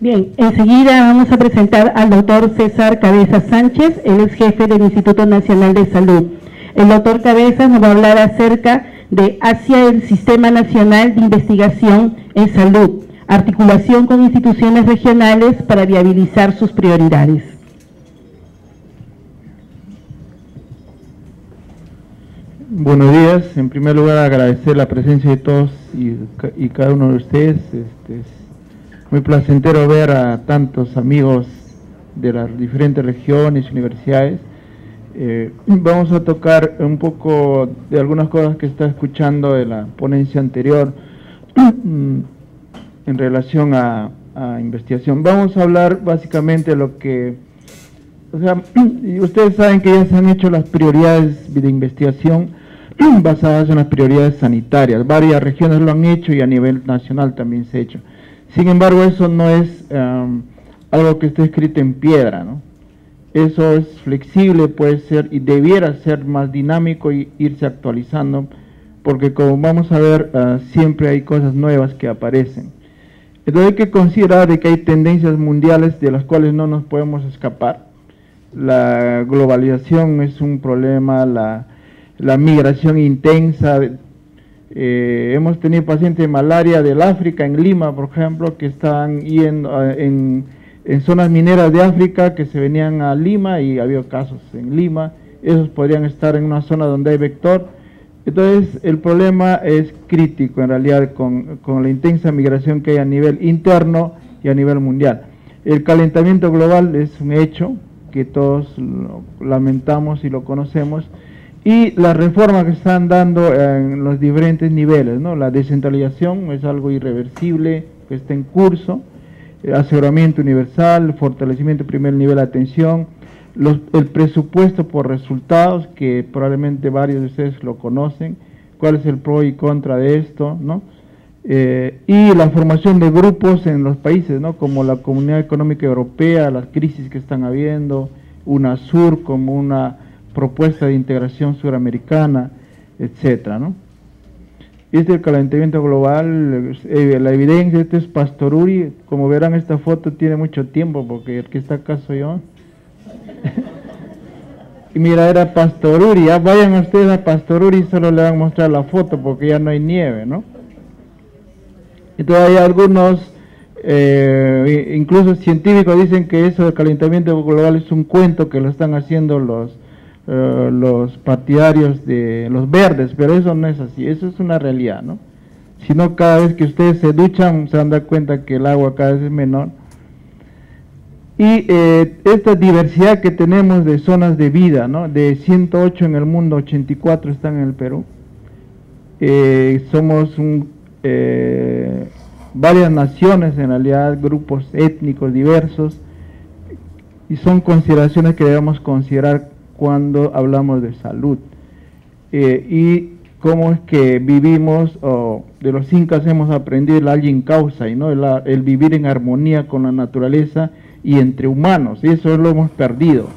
Bien, enseguida vamos a presentar al doctor César Cabezas Sánchez, él es jefe del Instituto Nacional de Salud. El doctor Cabezas nos va a hablar acerca de hacia el Sistema Nacional de Investigación en Salud, articulación con instituciones regionales para viabilizar sus prioridades. Buenos días. En primer lugar, agradecer la presencia de todos y, cada uno de ustedes. Este, es muy placentero ver a tantos amigos de las diferentes regiones y universidades. Eh, vamos a tocar un poco de algunas cosas que está escuchando de la ponencia anterior en relación a, a investigación. Vamos a hablar básicamente de lo que, o sea, ustedes saben que ya se han hecho las prioridades de investigación basadas en las prioridades sanitarias. Varias regiones lo han hecho y a nivel nacional también se ha hecho. Sin embargo, eso no es algo que esté escrito en piedra, ¿no? Eso es flexible, puede ser y debiera ser más dinámico y irse actualizando, porque como vamos a ver, uh, siempre hay cosas nuevas que aparecen. Entonces hay que considerar de que hay tendencias mundiales de las cuales no nos podemos escapar. La globalización es un problema, la migración intensa. Eh, hemos tenido pacientes de malaria del África, en Lima, por ejemplo, que estaban yendo eh, en, zonas mineras de África, que se venían a Lima y había casos en Lima. Esos podrían estar en una zona donde hay vector. Entonces, el problema es crítico en realidad con la intensa migración que hay a nivel interno y a nivel mundial. El calentamiento global es un hecho que todos lamentamos y lo conocemos y las reformas que están dando en los diferentes niveles, ¿no? La descentralización es algo irreversible que está en curso, el aseguramiento universal, fortalecimiento primer nivel de atención, el presupuesto por resultados, que probablemente varios de ustedes lo conocen, cuál es el pro y contra de esto, ¿no? Eh, y la formación de grupos en los países, ¿no? Como la Comunidad Económica Europea, las crisis que están habiendo, UNASUR como una propuesta de integración suramericana, etcétera, ¿no? Este es el calentamiento global, eh, la evidencia, este es Pastoruri, como verán esta foto tiene mucho tiempo porque el que está acá soy yo. y mira, era Pastoruri, ya vayan ustedes a Pastoruri y solo le van a mostrar la foto porque ya no hay nieve, ¿no? Entonces hay algunos, eh, incluso científicos dicen que eso del calentamiento global es un cuento que lo están haciendo los eh, los partidarios de los verdes, pero eso no es así, eso es una realidad, ¿no? Sino cada vez que ustedes se duchan se dan cuenta que el agua cada vez es menor. Y eh, esta diversidad que tenemos de zonas de vida, ¿no? De 108 en el mundo, 84 están en el Perú. Eh, somos un, varias naciones, en realidad, grupos étnicos diversos, y son consideraciones que debemos considerar cuando hablamos de salud. Eh, y cómo es que vivimos, o de los incas hemos aprendido el alguien causa, y ¿no? El, el, vivir en armonía con la naturaleza y entre humanos, y eso lo hemos perdido.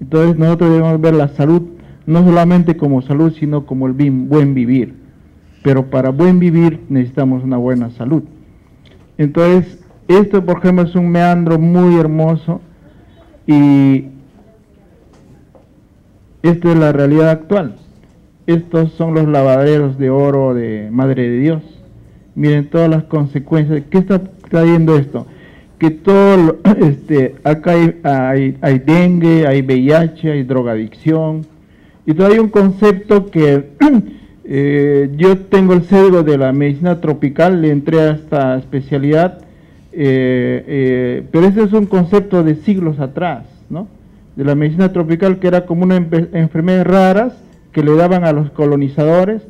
Entonces nosotros debemos ver la salud no solamente como salud, sino como el buen vivir. Pero para buen vivir necesitamos una buena salud. Entonces, esto por ejemplo es un meandro muy hermoso y esta es la realidad actual. Estos son los lavaderos de oro de Madre de Dios. Miren todas las consecuencias. ¿Qué está trayendo esto? Que todo, este, acá hay, hay, dengue, hay VIH, hay drogadicción. Y todavía hay un concepto que eh, yo tengo el cédigo de la medicina tropical, le entré a esta especialidad, eh, eh, pero ese es un concepto de siglos atrás, ¿no? De la medicina tropical, que era como una enfermedades raras que le daban a los colonizadores,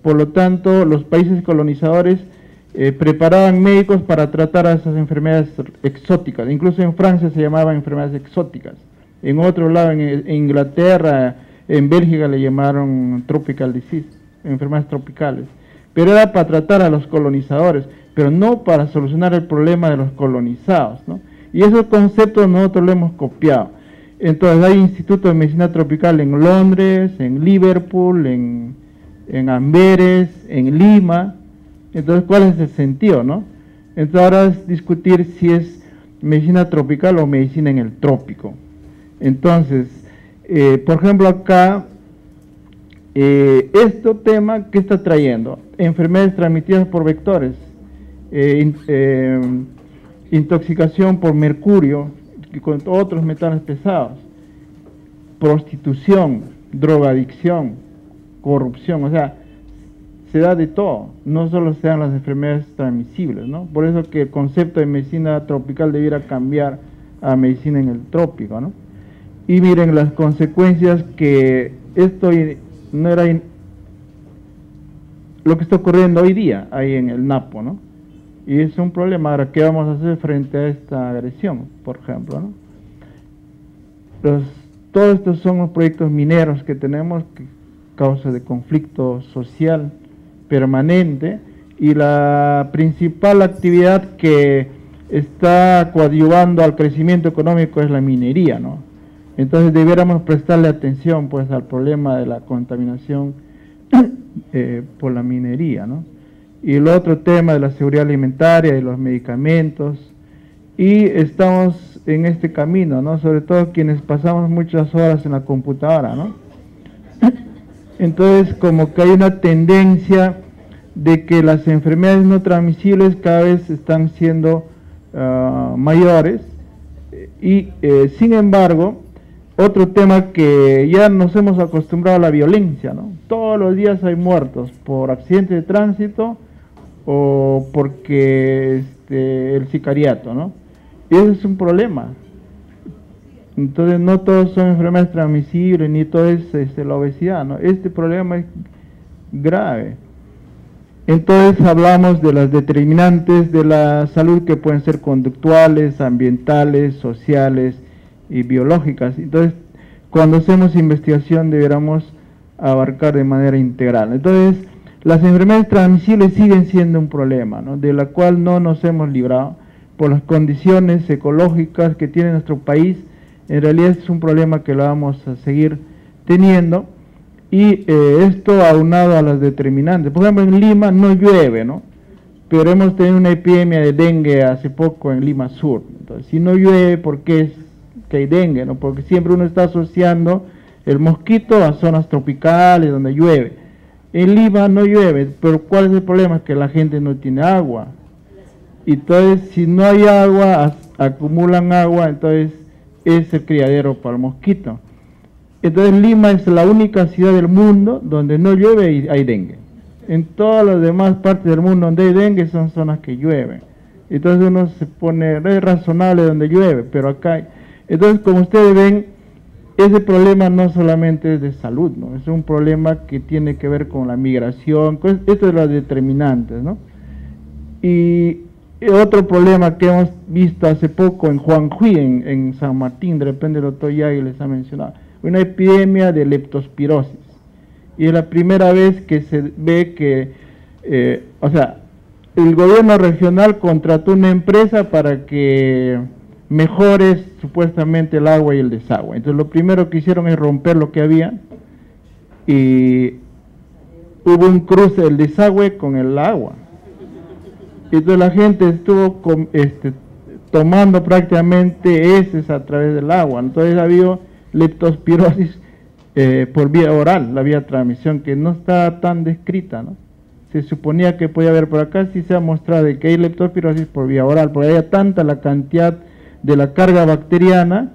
por lo tanto los países colonizadores eh, preparaban médicos para tratar a esas enfermedades exóticas, incluso en Francia se llamaban enfermedades exóticas, en otro lado, en, Inglaterra, en Bélgica le llamaron tropical disease, enfermedades tropicales, pero era para tratar a los colonizadores, pero no para solucionar el problema de los colonizados, ¿no? Y esos conceptos nosotros lo hemos copiado. Entonces hay institutos de medicina tropical en Londres, en Liverpool, en, Amberes, en Lima. Entonces, ¿cuál es el sentido, no? Entonces ahora es discutir si es medicina tropical o medicina en el trópico. Entonces, eh, por ejemplo, acá, eh, este tema, ¿qué está trayendo? Enfermedades transmitidas por vectores, eh, intoxicación por mercurio y con otros metales pesados, prostitución, drogadicción, corrupción, o sea, se da de todo, no solo se dan las enfermedades transmisibles, ¿no? Por eso que el concepto de medicina tropical debiera cambiar a medicina en el trópico, ¿no? Y miren las consecuencias que esto no era lo que está ocurriendo hoy día ahí en el Napo, ¿no? Y es un problema. Ahora, ¿qué vamos a hacer frente a esta agresión, por ejemplo, ¿no? todos estos son los proyectos mineros que tenemos que causa de conflicto social permanente y la principal actividad que está coadyuvando al crecimiento económico es la minería, ¿no? Entonces debiéramos prestarle atención pues al problema de la contaminación eh, por la minería, ¿no? Y el otro tema de la seguridad alimentaria y los medicamentos. Y estamos en este camino, ¿no? Sobre todo quienes pasamos muchas horas en la computadora, ¿no? Entonces como que hay una tendencia de que las enfermedades no transmisibles cada vez están siendo ah, mayores y eh, sin embargo otro tema que ya nos hemos acostumbrado a la violencia, ¿no? Todos los días hay muertos por accidente de tránsito o porque este, el sicariato, ¿no? Y ese es un problema. Entonces no todos son enfermedades transmisibles ni todo es este, la obesidad, ¿no? Este problema es grave. Entonces hablamos de las determinantes de la salud que pueden ser conductuales, ambientales, sociales, y biológicas. Entonces, cuando hacemos investigación deberíamos abarcar de manera integral. Entonces, las enfermedades transmisibles siguen siendo un problema, ¿no? de la cual no nos hemos librado por las condiciones ecológicas que tiene nuestro país. En realidad es un problema que lo vamos a seguir teniendo. Y eh, esto aunado a las determinantes. Por ejemplo, en Lima no llueve, ¿no? Pero hemos tenido una epidemia de dengue hace poco en Lima Sur. Entonces, si no llueve, ¿por qué es que hay dengue, ¿no? porque siempre uno está asociando el mosquito a zonas tropicales donde llueve. En Lima no llueve, pero ¿cuál es el problema? Que la gente no tiene agua. Entonces, si no hay agua, acumulan agua, entonces es el criadero para el mosquito. Entonces Lima es la única ciudad del mundo donde no llueve y hay dengue. En todas las demás partes del mundo donde hay dengue son zonas que llueven. Entonces uno se pone, es razonable donde llueve, pero acá entonces, como ustedes ven, ese problema no solamente es de salud, ¿no? es un problema que tiene que ver con la migración, esto es lo determinantes. ¿no? Y otro problema que hemos visto hace poco en Juanjuy, en, en San Martín, de repente el doctor Yagui les ha mencionado, una epidemia de leptospirosis. Y es la primera vez que se ve que, eh, o sea, el gobierno regional contrató una empresa para que mejores supuestamente el agua y el desagüe. Entonces lo primero que hicieron es romper lo que había y hubo un cruce del desagüe con el agua. Entonces la gente estuvo este, tomando prácticamente heces a través del agua. Entonces ha habido leptospirosis eh, por vía oral, la vía de transmisión, que no está tan descrita. ¿no? Se suponía que podía haber por acá, sí se ha mostrado que hay leptospirosis por vía oral, porque hay tanta la cantidad de la carga bacteriana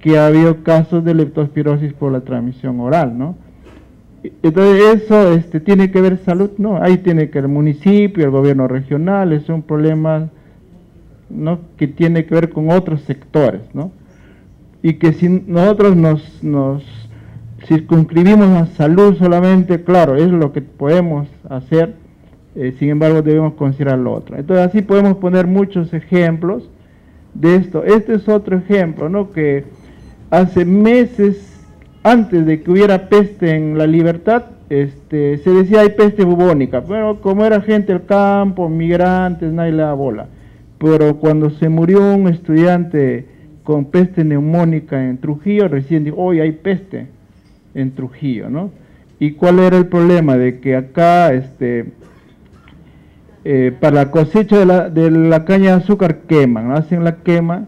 que ha habido casos de leptospirosis por la transmisión oral, ¿no? Entonces eso este, tiene que ver salud, ¿no? Ahí tiene que el municipio, el gobierno regional, es un problema ¿no? que tiene que ver con otros sectores, ¿no? Y que si nosotros nos, nos circunscribimos a salud solamente, claro, es lo que podemos hacer, eh, sin embargo debemos considerar lo otro. Entonces así podemos poner muchos ejemplos de esto. Este es otro ejemplo, ¿no? Que hace meses, antes de que hubiera peste en la libertad, este, se decía hay peste bubónica, pero como era gente del campo, migrantes, nadie le da bola. Pero cuando se murió un estudiante con peste neumónica en Trujillo, recién dijo, hoy hay peste en Trujillo, ¿no? ¿Y cuál era el problema? De que acá, este, eh, para la cosecha de la, caña de azúcar queman, hacen la quema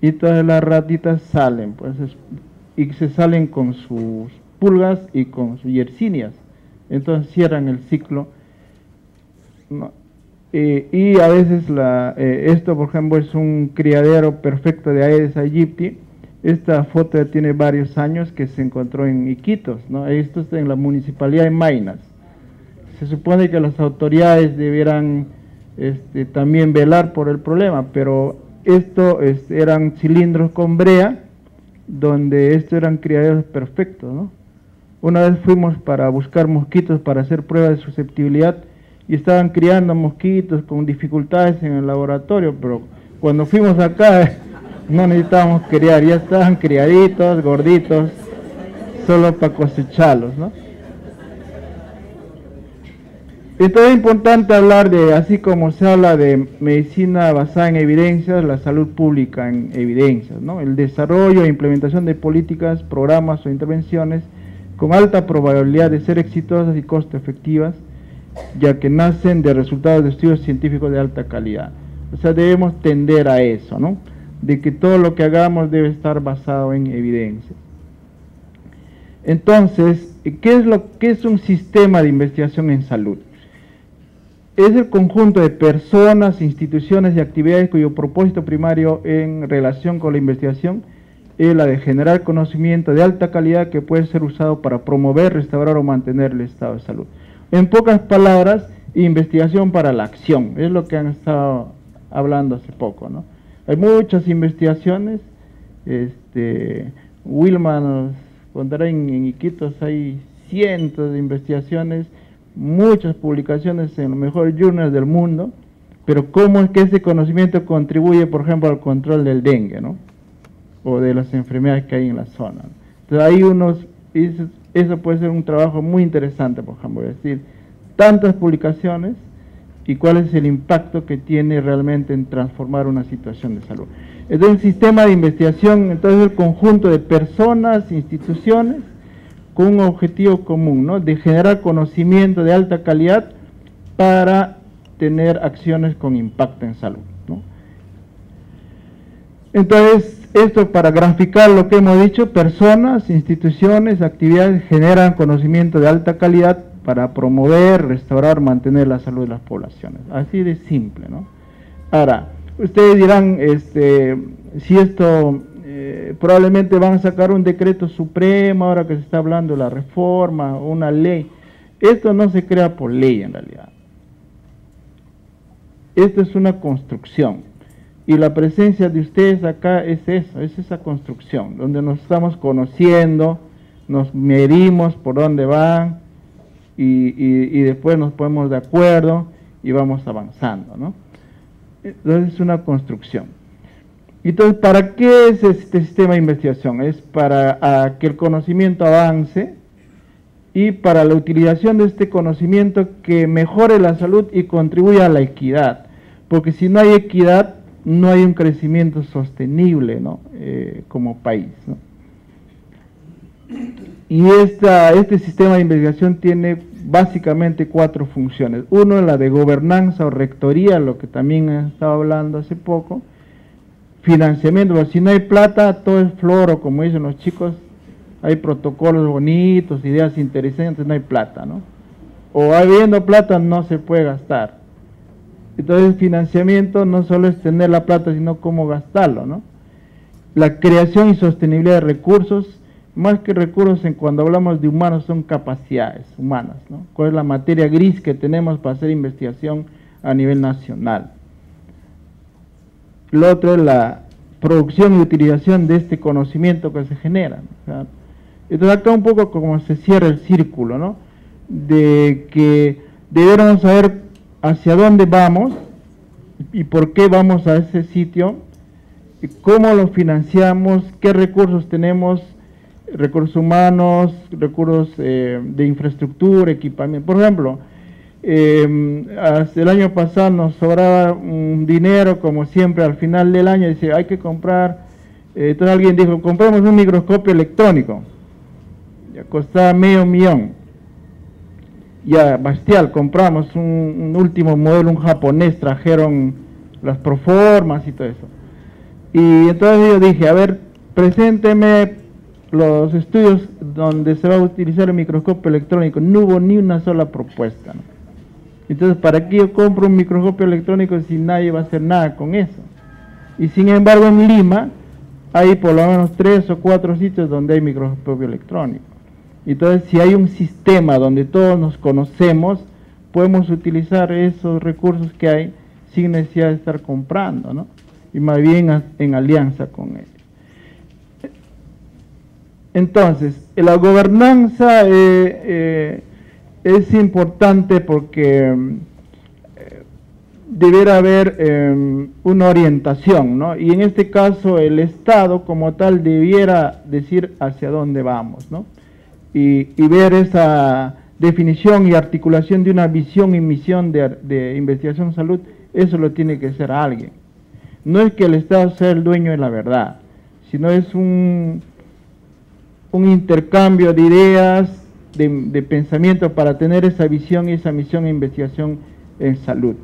y todas las ratitas salen, pues y se salen con sus pulgas y con sus yersinias. Entonces cierran el ciclo. Eh, y a veces la, eh, esto, por ejemplo, es un criadero perfecto de Aedes aegypti. Esta foto ya tiene varios años que se encontró en Iquitos. Esto está en la municipalidad de Mainas. Se supone que las autoridades debieran este, también velar por el problema, pero esto este, eran cilindros con brea donde estos eran criaderos perfectos, ¿no? Una vez fuimos para buscar mosquitos para hacer pruebas de susceptibilidad y estaban criando mosquitos con dificultades en el laboratorio, pero cuando fuimos acá no necesitábamos criar, ya estaban criaditos, gorditos, solo para cosecharlos, ¿no? Esto es importante hablar de, así como se habla de medicina basada en evidencias, la salud pública en evidencias, ¿no? el desarrollo e implementación de políticas, programas o intervenciones con alta probabilidad de ser exitosas y costo efectivas, ya que nacen de resultados de estudios científicos de alta calidad. O sea, debemos tender a eso, ¿no? De que todo lo que hagamos debe estar basado en evidencias. Entonces, ¿qué es, lo, qué es un sistema de investigación en salud? Es el conjunto de personas, instituciones y actividades cuyo propósito primario en relación con la investigación es la de generar conocimiento de alta calidad que puede ser usado para promover, restaurar o mantener el estado de salud. En pocas palabras, investigación para la acción, es lo que han estado hablando hace poco. ¿no? Hay muchas investigaciones, este, Wilma nos contará en, en Iquitos, hay cientos de investigaciones muchas publicaciones en los mejores journals del mundo, pero cómo es que ese conocimiento contribuye, por ejemplo, al control del dengue, ¿no? O de las enfermedades que hay en la zona. Entonces hay unos, eso, puede ser un trabajo muy interesante, por ejemplo, es decir, tantas publicaciones y cuál es el impacto que tiene realmente en transformar una situación de salud. Entonces el sistema de investigación, entonces el conjunto de personas, instituciones, con un objetivo común, ¿no? de generar conocimiento de alta calidad para tener acciones con impacto en salud. ¿no? Entonces, esto para graficar lo que hemos dicho, personas, instituciones, actividades generan conocimiento de alta calidad para promover, restaurar, mantener la salud de las poblaciones. Así de simple, ¿no? Ahora, ustedes dirán, este, si esto probablemente van a sacar un decreto supremo ahora que se está hablando de la reforma, una ley. Esto no se crea por ley en realidad. Esto es una construcción. Y la presencia de ustedes acá es eso, es esa construcción, donde nos estamos conociendo, nos medimos por dónde van y, y después nos ponemos de acuerdo y vamos avanzando. ¿no? Entonces es una construcción. Entonces, ¿para qué es este sistema de investigación? Es para que el conocimiento avance y para la utilización de este conocimiento que mejore la salud y contribuya a la equidad. Porque si no hay equidad, no hay un crecimiento sostenible ¿no? Eh, como país. Y esta, este sistema de investigación tiene básicamente cuatro funciones. Uno es la de gobernanza o rectoría, lo que también he estado hablando hace poco financiamiento, si no hay plata, todo es floro, como dicen los chicos, hay protocolos bonitos, ideas interesantes, no hay plata, ¿no? O habiendo plata no se puede gastar. Entonces financiamiento no solo es tener la plata, sino cómo gastarlo, ¿no? La creación y sostenibilidad de recursos, más que recursos en cuando hablamos de humanos son capacidades humanas, ¿no? ¿Cuál es la materia gris que tenemos para hacer investigación a nivel nacional? Lo otro es la producción y utilización de este conocimiento que se genera. entonces acá un poco como se cierra el círculo, ¿no? De que debemos saber hacia dónde vamos y por qué vamos a ese sitio, cómo lo financiamos, qué recursos tenemos, recursos humanos, recursos eh, de infraestructura, equipamiento. Por ejemplo, eh, el año pasado nos sobraba un dinero, como siempre, al final del año, dice, hay que comprar, eh, entonces alguien dijo, compramos un microscopio electrónico, ya costaba medio millón. ya Bastial compramos un, último modelo, un japonés, trajeron las proformas y todo eso. Y entonces yo dije, a ver, presénteme los estudios donde se va a utilizar el microscopio electrónico. No hubo ni una sola propuesta. Entonces, ¿para qué yo compro un microscopio electrónico si nadie va a hacer nada con eso? Y sin embargo, en Lima hay por lo menos tres o cuatro sitios donde hay microscopio electrónico. Entonces, si hay un sistema donde todos nos conocemos, podemos utilizar esos recursos que hay sin necesidad de estar comprando, ¿no? Y más bien en alianza con él. Entonces, la gobernanza eh, eh, es importante porque eh, deberá haber una orientación, ¿no? Y en este caso el Estado como tal debiera decir hacia dónde vamos, ¿no? y, ver esa definición y articulación de una visión y misión de, de investigación salud, eso lo tiene que ser alguien. No es que el Estado sea el dueño de la verdad, sino es un, un intercambio de ideas, de, pensamiento para tener esa visión y esa misión de investigación en salud.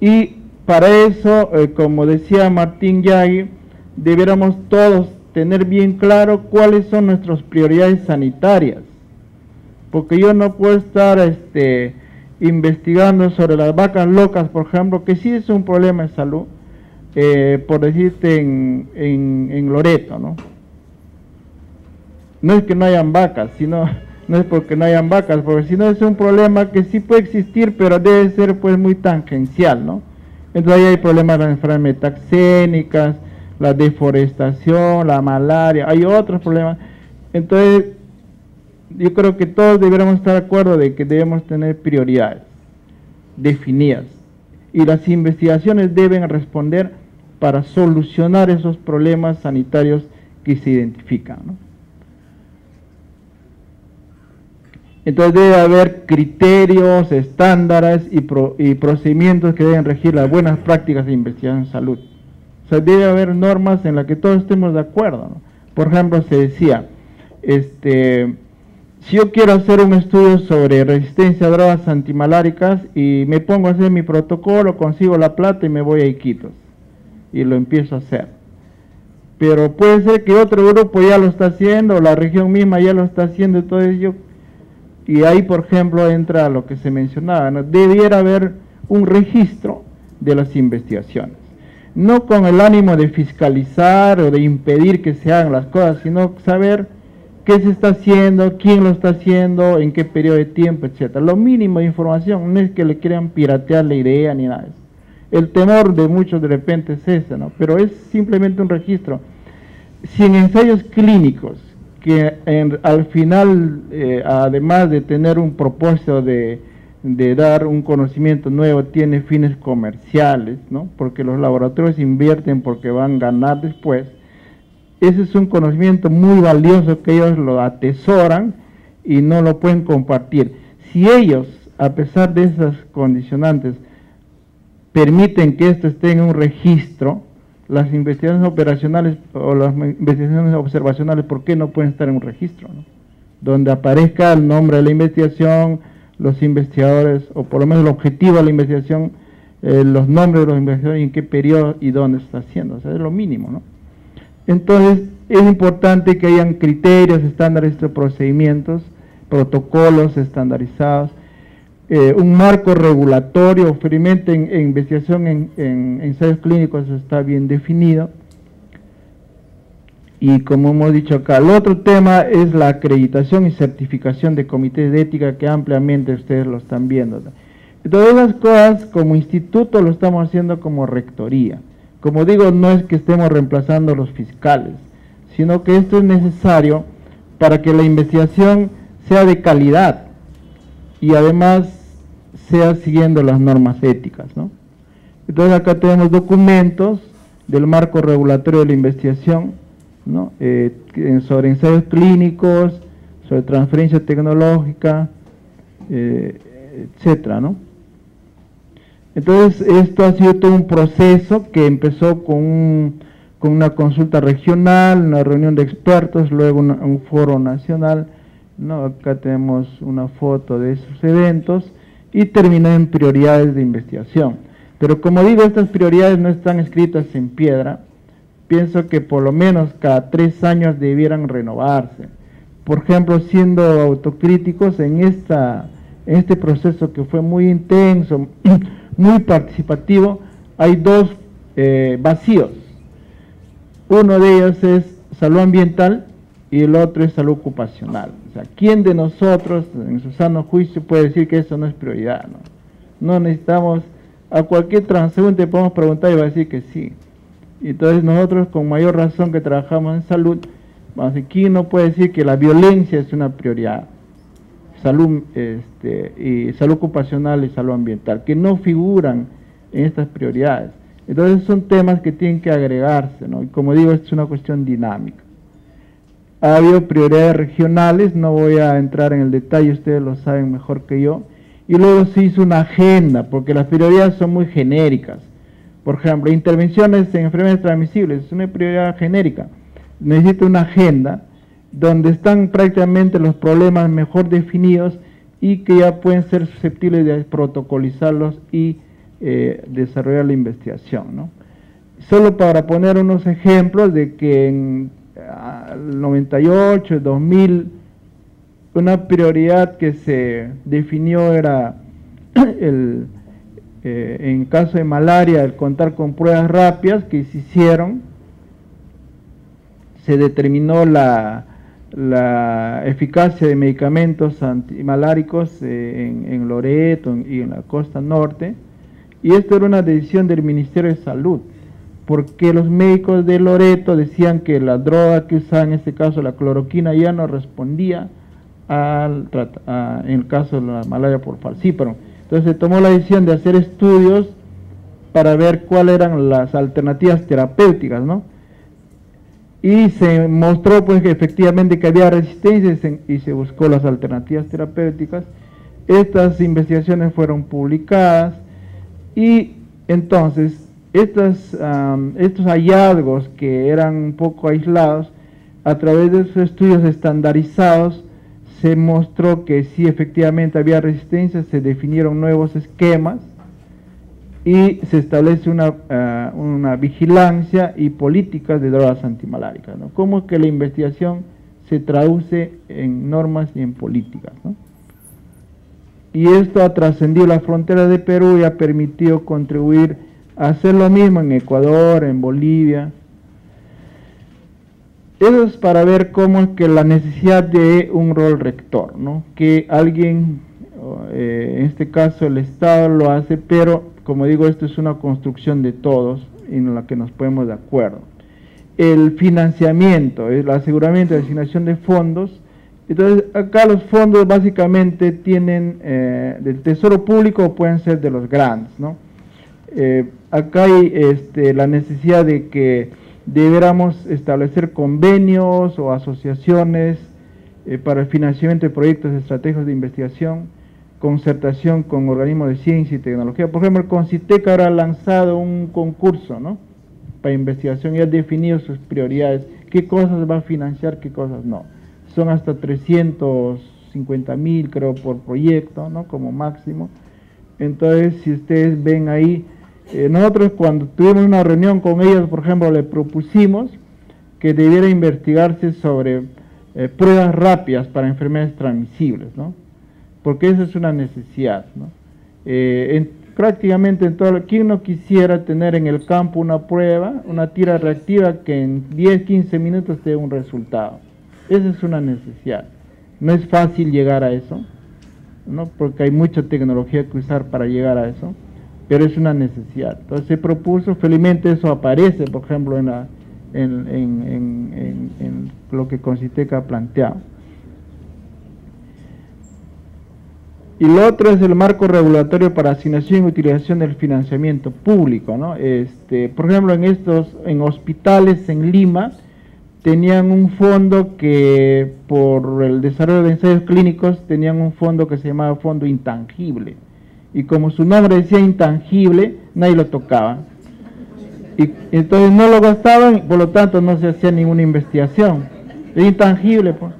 Y para eso, eh, como decía Martín Yagui, debiéramos todos tener bien claro cuáles son nuestras prioridades sanitarias. Porque yo no puedo estar este, investigando sobre las vacas locas, por ejemplo, que sí es un problema de salud, eh, por decirte en, en, Loreto, ¿no? No es que no hayan vacas, sino no es porque no hayan vacas, porque si no es un problema que sí puede existir, pero debe ser pues muy tangencial, ¿no? Entonces ahí hay problemas de enfermedades metaxénicas, la deforestación, la malaria, hay otros problemas. Entonces, yo creo que todos deberíamos estar de acuerdo de que debemos tener prioridades definidas y las investigaciones deben responder para solucionar esos problemas sanitarios que se identifican. Entonces debe haber criterios, estándares y, y procedimientos que deben regir las buenas prácticas de investigación en salud. O sea, debe haber normas en las que todos estemos de acuerdo. Por ejemplo, se decía, este, si yo quiero hacer un estudio sobre resistencia a drogas antimaláricas y me pongo a hacer mi protocolo, consigo la plata y me voy a Iquitos y lo empiezo a hacer. Pero puede ser que otro grupo ya lo está haciendo, la región misma ya lo está haciendo, entonces yo, y ahí por ejemplo entra lo que se mencionaba, ¿no? debiera haber un registro de las investigaciones no con el ánimo de fiscalizar o de impedir que se hagan las cosas, sino saber qué se está haciendo, quién lo está haciendo, en qué periodo de tiempo, etcétera. Lo mínimo de información, no es que le quieran piratear la idea ni nada. El temor de muchos de repente es ese, ¿no? Pero es simplemente un registro. Si en ensayos clínicos, que al final, eh, además de tener un propósito de de dar un conocimiento nuevo tiene fines comerciales, ¿no? porque los laboratorios invierten porque van a ganar después, ese es un conocimiento muy valioso que ellos lo atesoran y no lo pueden compartir. Si ellos, a pesar de esas condicionantes, permiten que esto esté en un registro, las investigaciones operacionales o las investigaciones observacionales, ¿por qué no pueden estar en un registro? Donde aparezca el nombre de la investigación, los investigadores, o por lo menos el objetivo de la investigación, eh, los nombres de los investigadores y en qué periodo y dónde se está haciendo. O sea, es lo mínimo, ¿no? Entonces, es importante que hayan criterios, estándares de procedimientos, protocolos estandarizados, eh, un marco regulatorio, obviamente en, investigación en, en, ensayos clínicos está bien definido, y como hemos dicho acá, el otro tema es la acreditación y certificación de comités de ética que ampliamente ustedes lo están viendo. Todas las cosas como instituto lo estamos haciendo como rectoría. Como digo, no es que estemos reemplazando los fiscales, sino que esto es necesario para que la investigación sea de calidad y además sea siguiendo las normas éticas. Entonces acá tenemos documentos del marco regulatorio de la investigación. Eh, sobre ensayos clínicos, sobre transferencia tecnológica, eh, etcétera. Entonces, esto ha sido todo un proceso que empezó con, una consulta regional, una reunión de expertos, luego un foro nacional. Acá tenemos una foto de esos eventos y terminó en prioridades de investigación. Pero como digo, estas prioridades no están escritas en piedra. Pienso que por lo menos cada tres años debieran renovarse. Por ejemplo, siendo autocríticos en, esta, en este proceso que fue muy intenso, muy participativo, hay dos eh, vacíos. Uno de ellos es salud ambiental y el otro es salud ocupacional. ¿Quién de nosotros, en su sano juicio, puede decir que eso no es prioridad? No, necesitamos, a cualquier transeúnte podemos preguntar y va a decir que sí. Y entonces nosotros, con mayor razón que trabajamos en salud, vamos a ¿quién no puede decir que la violencia es una prioridad? Salud, este, salud ocupacional y salud ambiental, que no figuran en estas prioridades. Entonces son temas que tienen que agregarse, ¿no? Y como digo, es una cuestión dinámica. Ha habido prioridades regionales, no voy a entrar en el detalle, ustedes lo saben mejor que yo. Y luego se hizo una agenda, porque las prioridades son muy genéricas. Por ejemplo, intervenciones en enfermedades transmisibles, es una prioridad genérica. Necesita una agenda donde están prácticamente los problemas mejor definidos y que ya pueden ser susceptibles de protocolizarlos y eh, desarrollar la investigación. ¿no? Solo para poner unos ejemplos de que en el 98, 2000, una prioridad que se definió era el, eh, en caso de malaria el contar con pruebas rápidas que se hicieron, se determinó la, la eficacia de medicamentos antimaláricos eh, en, en, Loreto y en la costa norte, y esto era una decisión del Ministerio de Salud porque los médicos de Loreto decían que la droga que usaban, en este caso la cloroquina, ya no respondía al en el caso de la malaria por falcíparo. Entonces se tomó la decisión de hacer estudios para ver cuáles eran las alternativas terapéuticas, ¿no? Y se mostró pues que efectivamente había resistencia y se buscó las alternativas terapéuticas. Estas investigaciones fueron publicadas y entonces estos, hallazgos que eran un poco aislados, a través de esos estudios estandarizados, se mostró que sí efectivamente había resistencia, se definieron nuevos esquemas y se establece una, ah, vigilancia y políticas de drogas antimaláricas. ¿no? ¿Cómo que la investigación se traduce en normas y en políticas? Y esto ha trascendido la frontera de Perú y ha permitido contribuir hacer lo mismo en Ecuador, en Bolivia. Eso es para ver cómo es que la necesidad de un rol rector, ¿no? que alguien, eh, en este caso el Estado lo hace, pero como digo, esto es una construcción de todos en la que nos ponemos de acuerdo. El financiamiento, el aseguramiento de asignación de fondos, entonces acá los fondos básicamente tienen eh, del tesoro público o pueden ser de los grants, ¿no? Eh, acá hay este, la necesidad de que debiéramos establecer convenios o asociaciones eh, para el financiamiento de proyectos estratégicos de investigación, concertación con organismos de ciencia y tecnología. Por ejemplo, el CONCITEC ahora ha lanzado un concurso ¿no? para investigación y ha definido sus prioridades, qué cosas va a financiar, qué cosas no. Son hasta 350 mil, creo, por proyecto, ¿no? como máximo. Entonces, si ustedes ven ahí, nosotros cuando tuvimos una reunión con ellos, por ejemplo, le propusimos que debiera investigarse sobre eh, pruebas rápidas para enfermedades transmisibles, ¿no? Porque eso es una necesidad, ¿no? Eh, prácticamente en todo, ¿quién no quisiera tener en el campo una prueba, una tira reactiva que en 10, 15 minutos te dé un resultado? Esa es una necesidad. No es fácil llegar a eso, ¿no? Porque hay mucha tecnología que usar para llegar a eso pero es una necesidad. Entonces se propuso, felizmente eso aparece, por ejemplo, en, la, en, lo que Conciteca ha planteado. Y lo otro es el marco regulatorio para asignación y utilización del financiamiento público. ¿no? Este, por ejemplo, en estos, en hospitales en Lima, tenían un fondo que por el desarrollo de ensayos clínicos tenían un fondo que se llamaba fondo intangible y como su nombre decía intangible, nadie lo tocaba. Y entonces no lo gastaban, por lo tanto no se hacía ninguna investigación. Es intangible, pues.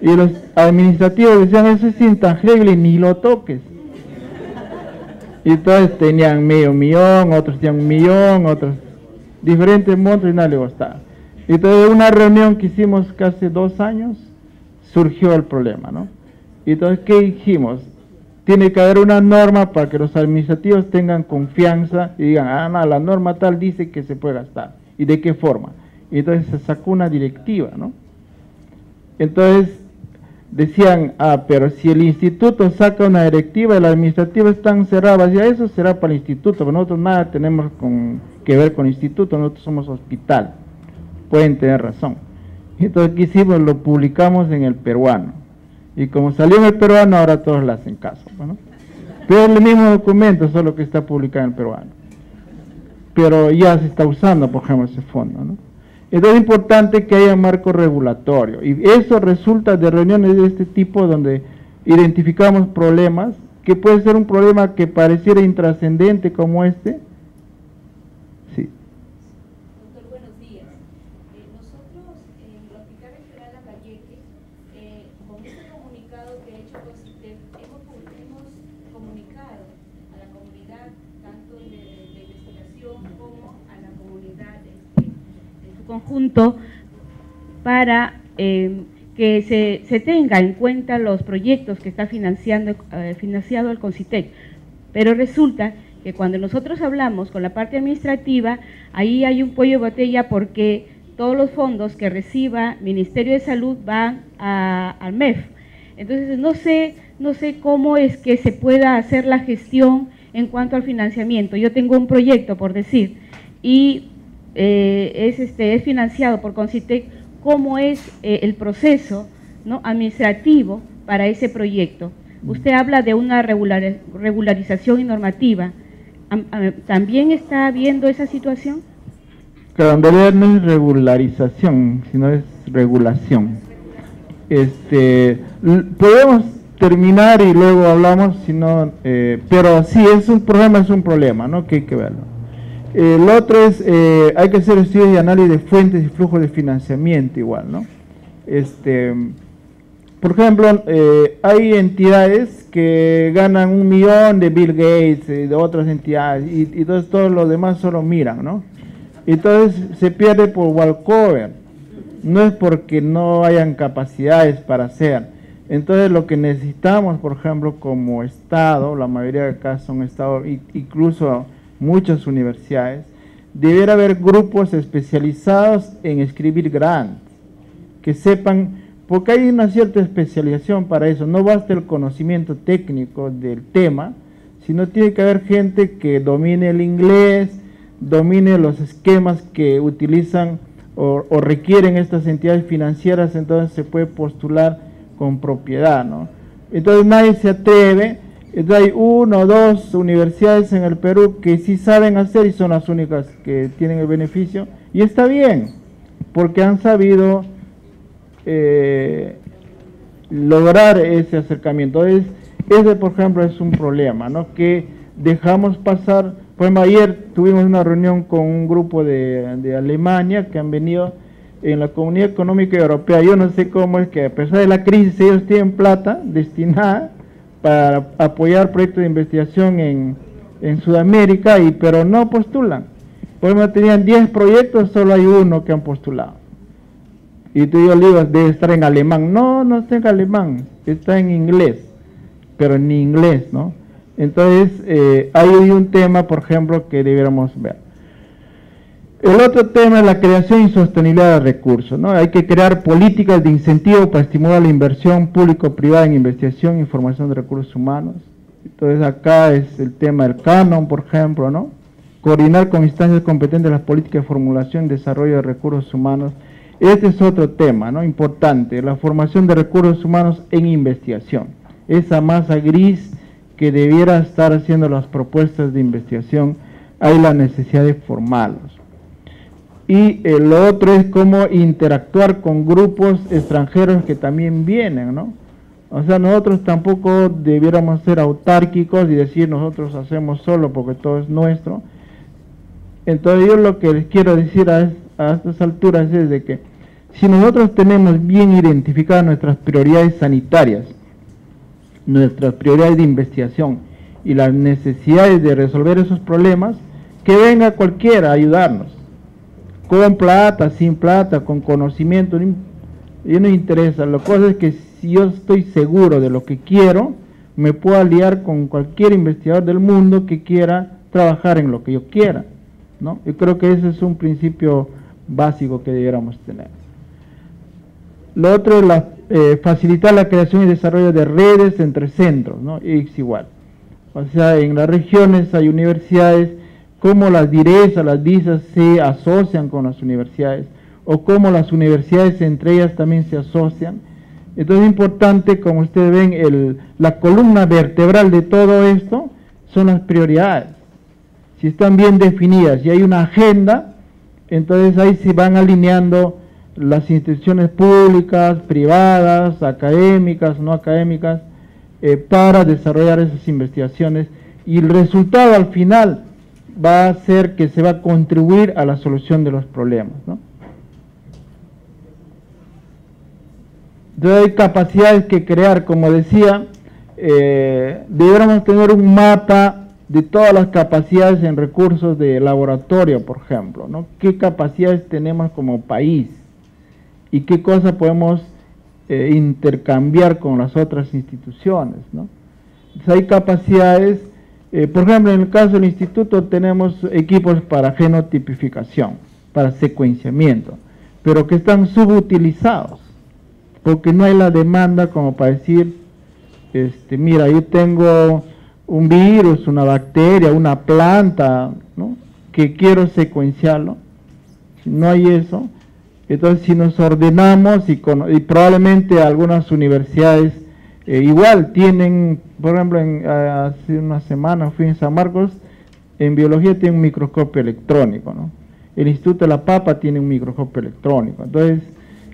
Y los administrativos decían, eso es intangible, ni lo toques. Y entonces tenían medio millón, otros tenían un millón, otros diferentes montos y nada le gustaba. Y entonces una reunión que hicimos casi dos años, surgió el problema, ¿no? Y entonces, ¿qué dijimos? Tiene que haber una norma para que los administrativos tengan confianza y digan, ah, no, la norma tal dice que se puede gastar. ¿Y de qué forma? Y entonces se sacó una directiva, ¿no? Entonces, decían, ah, pero si el instituto saca una directiva, el administrativo está encerrado, ya eso será para el instituto, pero nosotros nada tenemos que ver con el instituto, nosotros somos hospital. Pueden tener razón. Entonces, ¿qué hicimos? Lo publicamos en el peruano. Y como salió en el peruano, ahora todos le hacen caso. ¿no? Pero es el mismo documento, solo que está publicado en el peruano. Pero ya se está usando, por ejemplo, ese fondo. ¿no? Entonces es importante que haya marco regulatorio. Y eso resulta de reuniones de este tipo donde identificamos problemas, que puede ser un problema que pareciera intrascendente como este, conjunto para eh, que se, se, tenga en cuenta los proyectos que está financiando, eh, financiado el CONCITEC. Pero resulta que cuando nosotros hablamos con la parte administrativa, ahí hay un cuello de botella porque todos los fondos que reciba Ministerio de Salud van al MEF. Entonces, no sé, no sé cómo es que se pueda hacer la gestión en cuanto al financiamiento. Yo tengo un proyecto, por decir, y eh, es, este, es financiado por Concitec, cómo es eh, el proceso ¿no? administrativo para ese proyecto. Usted habla de una regularización y normativa. ¿También está viendo esa situación? Claro, en realidad no es regularización, sino es regulación. Este, podemos terminar y luego hablamos, sino, eh, pero sí, es un problema, es un problema, ¿no? Que hay que verlo. El otro es, eh, hay que hacer estudios y análisis de fuentes y flujos de financiamiento igual, ¿no? Este, por ejemplo, eh, hay entidades que ganan un millón de Bill Gates y de otras entidades y, entonces todos los demás solo miran, ¿no? Entonces se pierde por walkover. No es porque no hayan capacidades para hacer. Entonces lo que necesitamos, por ejemplo, como Estado, la mayoría de casos son Estados, incluso muchas universidades, debería haber grupos especializados en escribir grants, que sepan, porque hay una cierta especialización para eso, no basta el conocimiento técnico del tema, sino tiene que haber gente que domine el inglés, domine los esquemas que utilizan o, o requieren estas entidades financieras, entonces se puede postular con propiedad, ¿no? Entonces nadie se atreve hay una o dos universidades en el Perú que sí saben hacer y son las únicas que tienen el beneficio. Y está bien, porque han sabido eh, lograr ese acercamiento. Es, ese, por ejemplo, es un problema, ¿no? Que dejamos pasar, por ejemplo, ayer tuvimos una reunión con un grupo de, de Alemania que han venido en la Comunidad Económica Europea. Yo no sé cómo es que a pesar de la crisis ellos tienen plata destinada para apoyar proyectos de investigación en, en Sudamérica, y, pero no postulan. Por ejemplo, tenían 10 proyectos, solo hay uno que han postulado. Y tú yo le digo, debe estar en alemán. No, no está en alemán, está en inglés, pero en inglés, ¿no? Entonces, eh, hay un tema, por ejemplo, que debiéramos ver. El otro tema es la creación y sostenibilidad de recursos. ¿no? Hay que crear políticas de incentivo para estimular la inversión público-privada en investigación y formación de recursos humanos. Entonces acá es el tema del canon, por ejemplo, ¿no? Coordinar con instancias competentes las políticas de formulación y desarrollo de recursos humanos. Este es otro tema, ¿no? Importante, la formación de recursos humanos en investigación. Esa masa gris que debiera estar haciendo las propuestas de investigación, hay la necesidad de formarlos y el otro es cómo interactuar con grupos extranjeros que también vienen, ¿no? O sea, nosotros tampoco debiéramos ser autárquicos y decir nosotros hacemos solo porque todo es nuestro. Entonces yo lo que les quiero decir a, a estas alturas es de que Si nosotros tenemos bien identificadas nuestras prioridades sanitarias, nuestras prioridades de investigación y las necesidades de resolver esos problemas, que venga cualquiera a ayudarnos, con plata, sin plata, con conocimiento, no, no interesa, lo cosa es que si yo estoy seguro de lo que quiero, me puedo aliar con cualquier investigador del mundo que quiera trabajar en lo que yo quiera. ¿no? Yo creo que ese es un principio básico que debiéramos tener. Lo otro es eh, facilitar la creación y desarrollo de redes entre centros, ¿no? es igual. O sea, en las regiones hay universidades, como las DIRESA, las DISAS se asocian con las universidades, o como las universidades entre ellas también se asocian. Entonces es importante, como ustedes ven, la columna vertebral de todo esto son las prioridades. Si están bien definidas y hay una agenda, entonces ahí se van alineando las instituciones públicas, privadas, académicas, no académicas, eh, para desarrollar esas investigaciones y el resultado al final va a ser que se va a contribuir a la solución de los problemas. ¿no? Entonces hay capacidades que crear, como decía, eh, deberíamos tener un mapa de todas las capacidades en recursos de laboratorio, por ejemplo, ¿no? ¿Qué capacidades tenemos como país? ¿Y qué cosas podemos eh, intercambiar con las otras instituciones, ¿no? hay capacidades, eh, por ejemplo, en el caso del instituto tenemos equipos para genotipificación, para secuenciamiento, pero que están subutilizados, porque no hay la demanda como para decir, este, mira, yo tengo un virus, una bacteria, una planta, ¿no? que quiero secuenciarlo. No hay eso, entonces si nos ordenamos y, probablemente algunas universidades eh, igual tienen, por ejemplo, en, hace una semana fui en San Marcos, en biología tiene un microscopio electrónico, ¿no? El Instituto de la Papa tiene un microscopio electrónico. Entonces,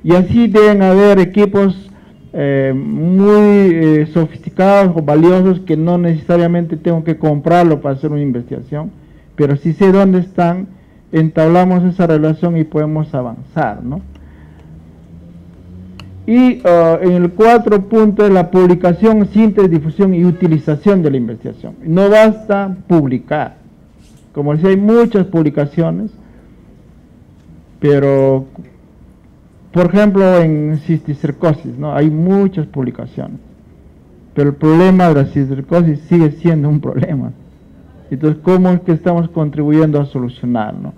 y así deben haber equipos eh, muy eh, sofisticados o valiosos que no necesariamente tengo que comprarlo para hacer una investigación, pero si sé dónde están, entablamos esa relación y podemos avanzar, ¿no? Y uh, en el cuatro punto es la publicación, síntesis, difusión y utilización de la investigación. No basta publicar. Como decía, hay muchas publicaciones, pero por ejemplo, en cisticercosis, ¿no? hay muchas publicaciones, pero el problema de la cisticercosis sigue siendo un problema. Entonces, ¿cómo es que estamos contribuyendo a solucionarlo?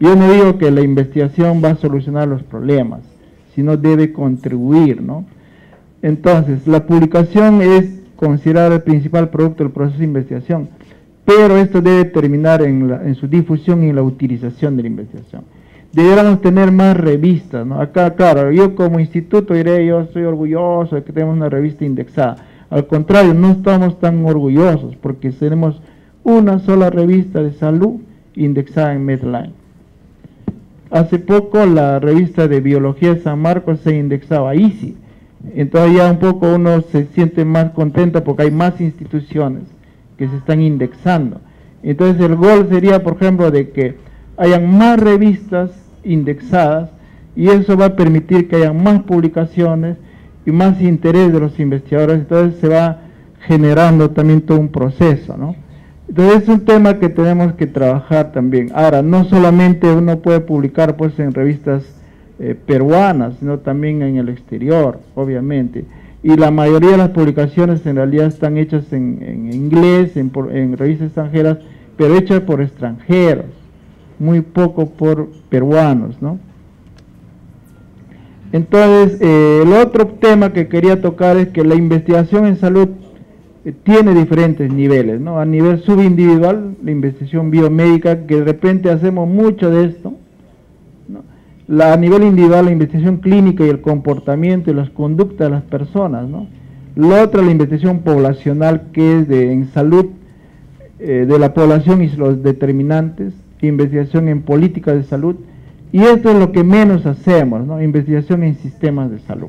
Yo no digo que la investigación va a solucionar los problemas, sino debe contribuir, ¿no? Entonces, la publicación es considerada el principal producto del proceso de investigación, pero esto debe terminar en, en su difusión y en la utilización de la investigación debiéramos tener más revistas, ¿no? Acá, claro, yo como instituto diré, yo estoy orgulloso de que tenemos una revista indexada. Al contrario, no estamos tan orgullosos porque tenemos una sola revista de salud indexada en Medline. Hace poco la revista de biología de San Marcos se indexaba ICI. Entonces ya un poco uno se siente más contento porque hay más instituciones que se están indexando. Entonces el gol sería, por ejemplo, de que hayan más revistas indexadas y eso va a permitir que haya más publicaciones y más interés de los investigadores, entonces se va generando también todo un proceso, ¿no? Entonces es un tema que tenemos que trabajar también. Ahora, no solamente uno puede publicar pues en revistas eh, peruanas, sino también en el exterior, obviamente. Y la mayoría de las publicaciones en realidad están hechas en, inglés, en, en revistas extranjeras, pero hechas por extranjeros muy poco por peruanos, ¿no? Entonces, eh, el otro tema que quería tocar es que la investigación en salud tiene diferentes niveles, ¿no? A nivel subindividual, la investigación biomédica, que de repente hacemos mucho de esto, la, a nivel individual, la investigación clínica y el comportamiento y las conductas de las personas, ¿no? La otra, la investigación poblacional, que es de, en salud eh, de la población y los determinantes, investigación en política de salud, y esto es lo que menos hacemos, ¿no? investigación en sistemas de salud.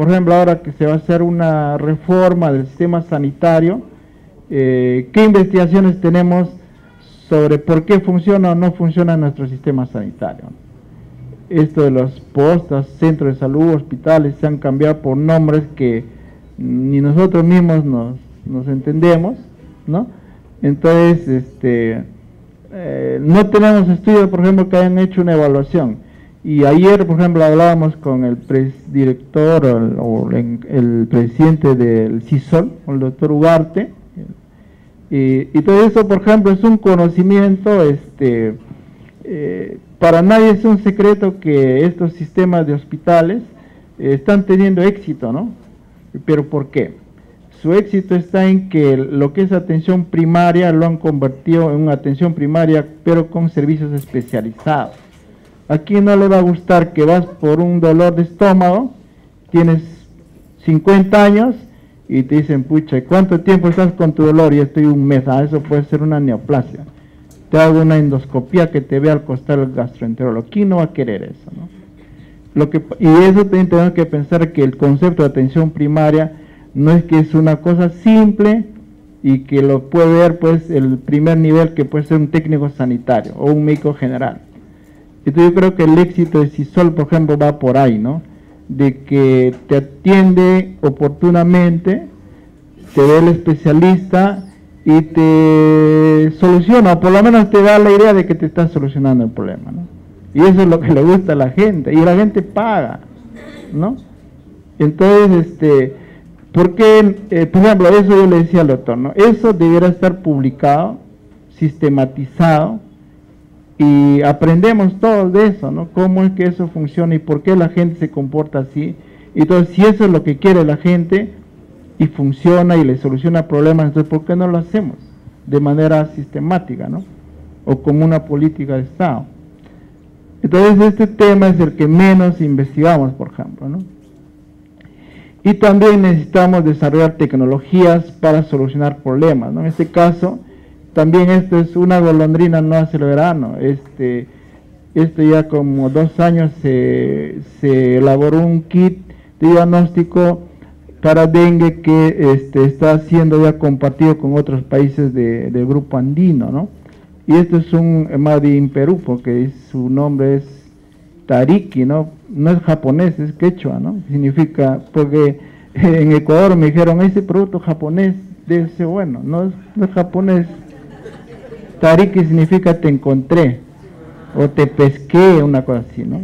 Por ejemplo, ahora que se va a hacer una reforma del sistema sanitario, eh, ¿qué investigaciones tenemos sobre por qué funciona o no funciona nuestro sistema sanitario? esto de los postas, centros de salud, hospitales, se han cambiado por nombres que ni nosotros mismos nos, entendemos, ¿no? Entonces, este, eh, no tenemos estudios, por ejemplo, que hayan hecho una evaluación. Y ayer, por ejemplo, hablábamos con el director o, el, presidente del CISOL, el doctor Ugarte, y, todo eso, por ejemplo, es un conocimiento, este, eh, para nadie es un secreto que estos sistemas de hospitales eh, están teniendo éxito, ¿no? Pero ¿por qué? Su éxito está en que lo que es atención primaria lo han convertido en una atención primaria, pero con servicios especializados. Aquí no le va a gustar que vas por un dolor de estómago, tienes 50 años y te dicen, pucha, ¿cuánto tiempo estás con tu dolor? Y estoy un mes. Ah, eso puede ser una neoplasia. Te hago una endoscopía que te vea al costar el gastroenterólogo. ¿Quién no va a querer eso? No? Lo que, y eso tenemos que pensar que el concepto de atención primaria no es que es una cosa simple y que lo puede ver pues el primer nivel que puede ser un técnico sanitario o un médico general. Entonces yo creo que el éxito de CISOL, por ejemplo, va por ahí, ¿no? De que te atiende oportunamente, te ve el especialista y te soluciona, o por lo menos te da la idea de que te está solucionando el problema, ¿no? Y eso es lo que le gusta a la gente, y la gente paga, ¿no? Entonces, este, porque, eh, por ejemplo, eso yo le decía al doctor, ¿no? Eso debiera estar publicado, sistematizado, y aprendemos todos de eso, ¿no? Cómo es que eso funciona y por qué la gente se comporta así. Entonces, si eso es lo que quiere la gente y funciona y le soluciona problemas, entonces, ¿por qué no lo hacemos de manera sistemática, ¿no? O como una política de Estado. Entonces, este tema es el que menos investigamos, por ejemplo, ¿no? Y también necesitamos desarrollar tecnologías para solucionar problemas. En este caso, también esto es una golondrina no hace el verano. Este, este ya como dos años se, elaboró un kit de diagnóstico para dengue que este, está siendo ya compartido con otros países del grupo andino. ¿no? Y esto es un Madi en Perú, porque su nombre es Tariki, ¿no? no es japonés, es quechua, ¿no? Significa, porque en Ecuador me dijeron, ese producto japonés debe ser bueno, no es, japonés. Tariki significa te encontré, o te pesqué, una cosa así, ¿no?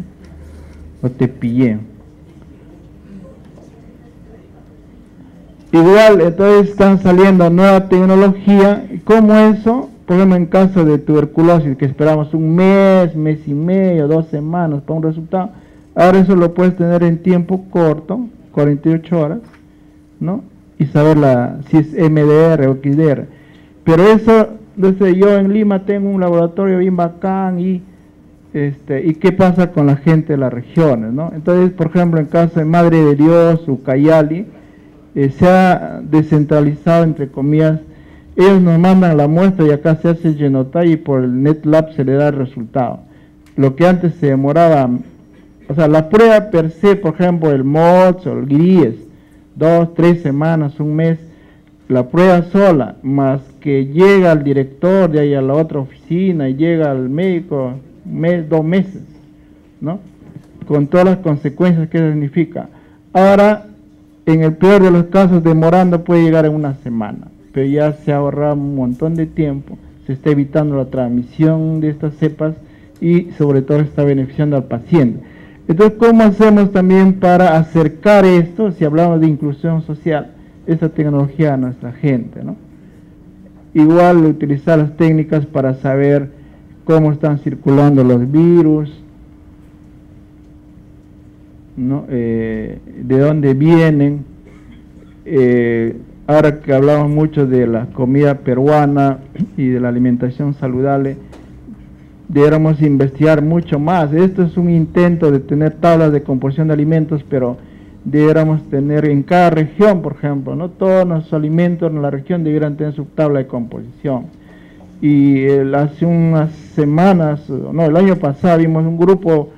O te pillé. Igual, entonces están saliendo nueva tecnología, como eso por ejemplo, en caso de tuberculosis, que esperamos un mes, mes y medio, dos semanas para un resultado, ahora eso lo puedes tener en tiempo corto, 48 horas, ¿no? Y saber la, si es MDR o XDR. Pero eso, desde yo en Lima tengo un laboratorio bien bacán y, este, y qué pasa con la gente de las regiones, ¿no? Entonces, por ejemplo, en caso de Madre de Dios, Ucayali, eh, se ha descentralizado, entre comillas, ellos nos mandan la muestra y acá se hace el genotype y por el NetLab se le da el resultado. Lo que antes se demoraba, o sea, la prueba per se, por ejemplo, el MODS o el GRIES, dos, tres semanas, un mes, la prueba sola, más que llega al director de ahí a la otra oficina y llega al médico, mes, dos meses, ¿no? Con todas las consecuencias que significa. Ahora, en el peor de los casos, demorando puede llegar en una semana pero ya se ha ahorrado un montón de tiempo, se está evitando la transmisión de estas cepas y sobre todo está beneficiando al paciente. Entonces, ¿cómo hacemos también para acercar esto, si hablamos de inclusión social, esta tecnología a nuestra gente? ¿no? Igual utilizar las técnicas para saber cómo están circulando los virus, ¿no? Eh, de dónde vienen, eh, ahora que hablamos mucho de la comida peruana y de la alimentación saludable, deberíamos investigar mucho más. Esto es un intento de tener tablas de composición de alimentos, pero deberíamos tener en cada región, por ejemplo, no todos los alimentos en la región debieran tener su tabla de composición. Y hace unas semanas, no, el año pasado vimos un grupo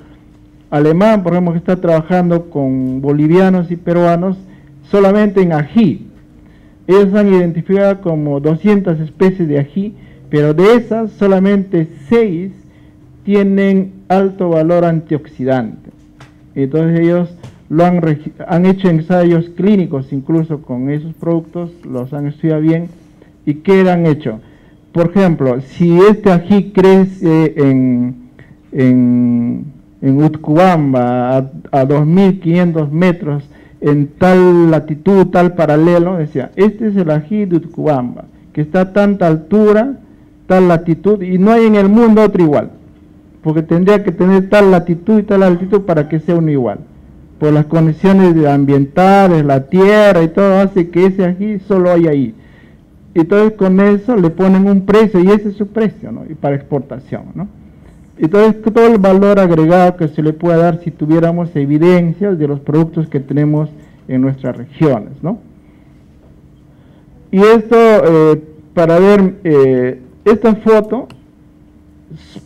alemán, por ejemplo, que está trabajando con bolivianos y peruanos solamente en ají, ellos han identificado como 200 especies de ají, pero de esas solamente 6 tienen alto valor antioxidante. Entonces ellos lo han, han hecho ensayos clínicos incluso con esos productos, los han estudiado bien. ¿Y qué han hecho? Por ejemplo, si este ají crece en, en, en Utcubamba a, a 2.500 metros, en tal latitud, tal paralelo, decía, este es el ají de Utcubamba, que está a tanta altura, tal latitud, y no hay en el mundo otro igual, porque tendría que tener tal latitud y tal altitud para que sea uno igual. Por las condiciones ambientales, la tierra y todo hace que ese ají solo hay ahí. Entonces con eso le ponen un precio y ese es su precio, ¿no? Y para exportación, ¿no? Entonces, todo el valor agregado que se le puede dar si tuviéramos evidencias de los productos que tenemos en nuestras regiones, ¿no? Y esto, eh, para ver, eh, esta foto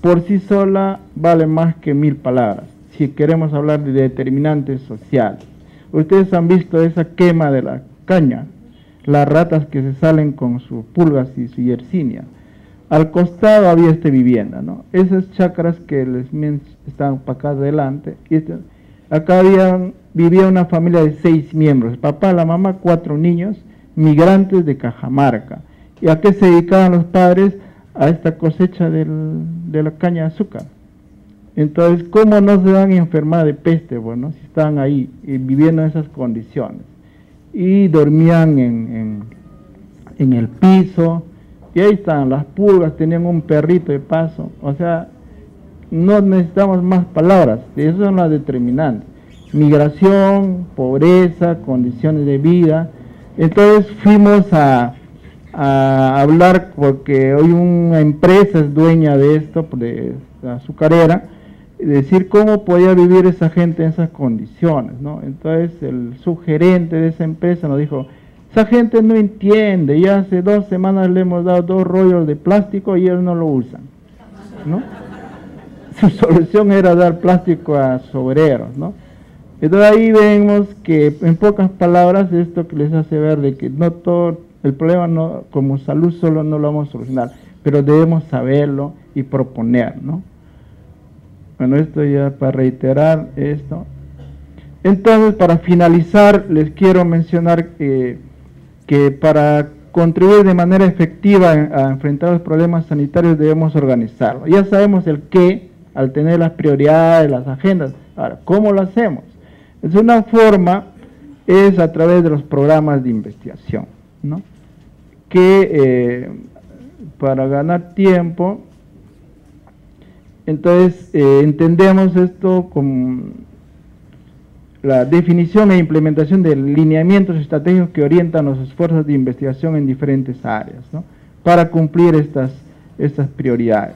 por sí sola vale más que mil palabras, si queremos hablar de determinantes sociales. Ustedes han visto esa quema de la caña, las ratas que se salen con sus pulgas y su yersinia al costado había esta vivienda, ¿no? Esas chacras que les están para acá adelante. Y este, acá vivía una familia de seis miembros, papá, la mamá, cuatro niños, migrantes de Cajamarca. ¿Y a qué se dedicaban los padres? A esta cosecha de la caña de azúcar. Entonces, ¿cómo no se van a enfermar de peste? Bueno, si estaban ahí viviendo en esas condiciones. Y dormían en, en el piso, y ahí están, las pulgas tenían un perrito de paso. O sea, no necesitamos más palabras, esas son las determinantes. Migración, pobreza, condiciones de vida. Entonces fuimos a, hablar porque hoy una empresa es dueña de esto, de azucarera, decir cómo podía vivir esa gente en esas condiciones. ¿no? Entonces el sugerente de esa empresa nos dijo, esa gente no entiende. Ya hace dos semanas le hemos dado dos rollos de plástico y ellos no lo usan. ¿no? Su solución era dar plástico a sobreros. ¿no? Entonces ahí vemos que en pocas palabras esto que les hace ver de que no todo el problema no, como salud solo no lo vamos a solucionar, pero debemos saberlo y proponer. ¿no? Bueno, esto ya para reiterar esto. Entonces, para finalizar, les quiero mencionar que que para contribuir de manera efectiva a enfrentar los problemas sanitarios debemos organizarlo. Ya sabemos el qué al tener las prioridades, las agendas. Ahora, ¿cómo lo hacemos? Es una forma, es a través de los programas de investigación, ¿no? Que eh, para ganar tiempo, entonces eh, entendemos esto como la definición e implementación de lineamientos estratégicos que orientan los esfuerzos de investigación en diferentes áreas, para cumplir estas, estas prioridades.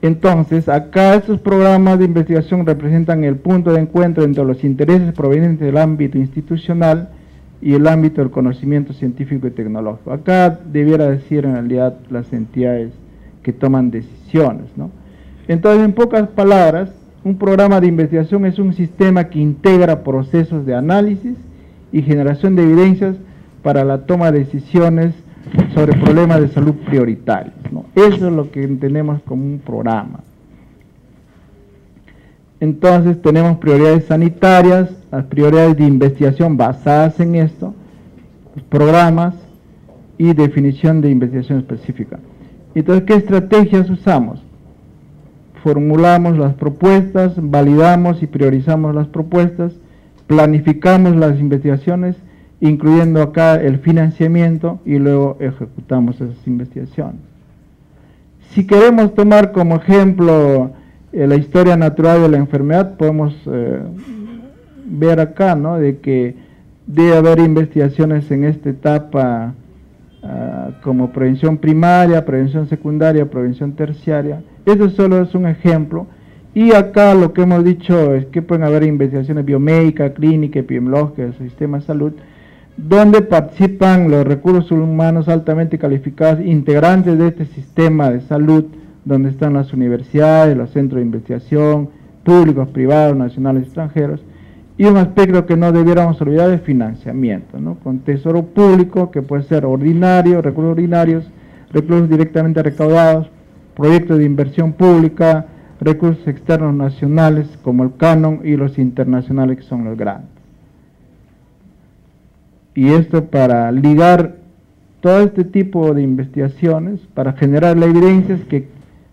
Entonces, acá estos programas de investigación representan el punto de encuentro entre los intereses provenientes del ámbito institucional y el ámbito del conocimiento científico y tecnológico. Acá debiera decir en realidad las entidades que toman decisiones. Entonces, en pocas palabras, un programa de investigación es un sistema que integra procesos de análisis y generación de evidencias para la toma de decisiones sobre problemas de salud prioritarios. Eso es lo que entendemos como un programa. Entonces tenemos prioridades sanitarias, las prioridades de investigación basadas en esto, programas y definición de investigación específica. Entonces, ¿qué estrategias usamos? formulamos las propuestas, validamos y priorizamos las propuestas, planificamos las investigaciones, incluyendo acá el financiamiento y luego ejecutamos esas investigaciones. Si queremos tomar como ejemplo eh, la historia natural de la enfermedad, podemos eh, ver acá, ¿no? De que debe haber investigaciones en esta etapa ah, como prevención primaria, prevención secundaria, prevención terciaria, eso solo es un ejemplo. Y acá lo que hemos dicho es que pueden haber investigaciones biomédicas, clínicas, epidemiológicas, sistema de salud, donde participan los recursos humanos altamente calificados, integrantes de este sistema de salud, donde están las universidades, los centros de investigación, públicos, privados, nacionales, extranjeros, y un aspecto que no debiéramos olvidar es financiamiento, ¿no? con tesoro público, que puede ser ordinario, recursos ordinarios, recursos directamente recaudados, proyectos de inversión pública, recursos externos nacionales como el canon y los internacionales que son los grandes. Y esto para ligar todo este tipo de investigaciones, para generar las evidencias que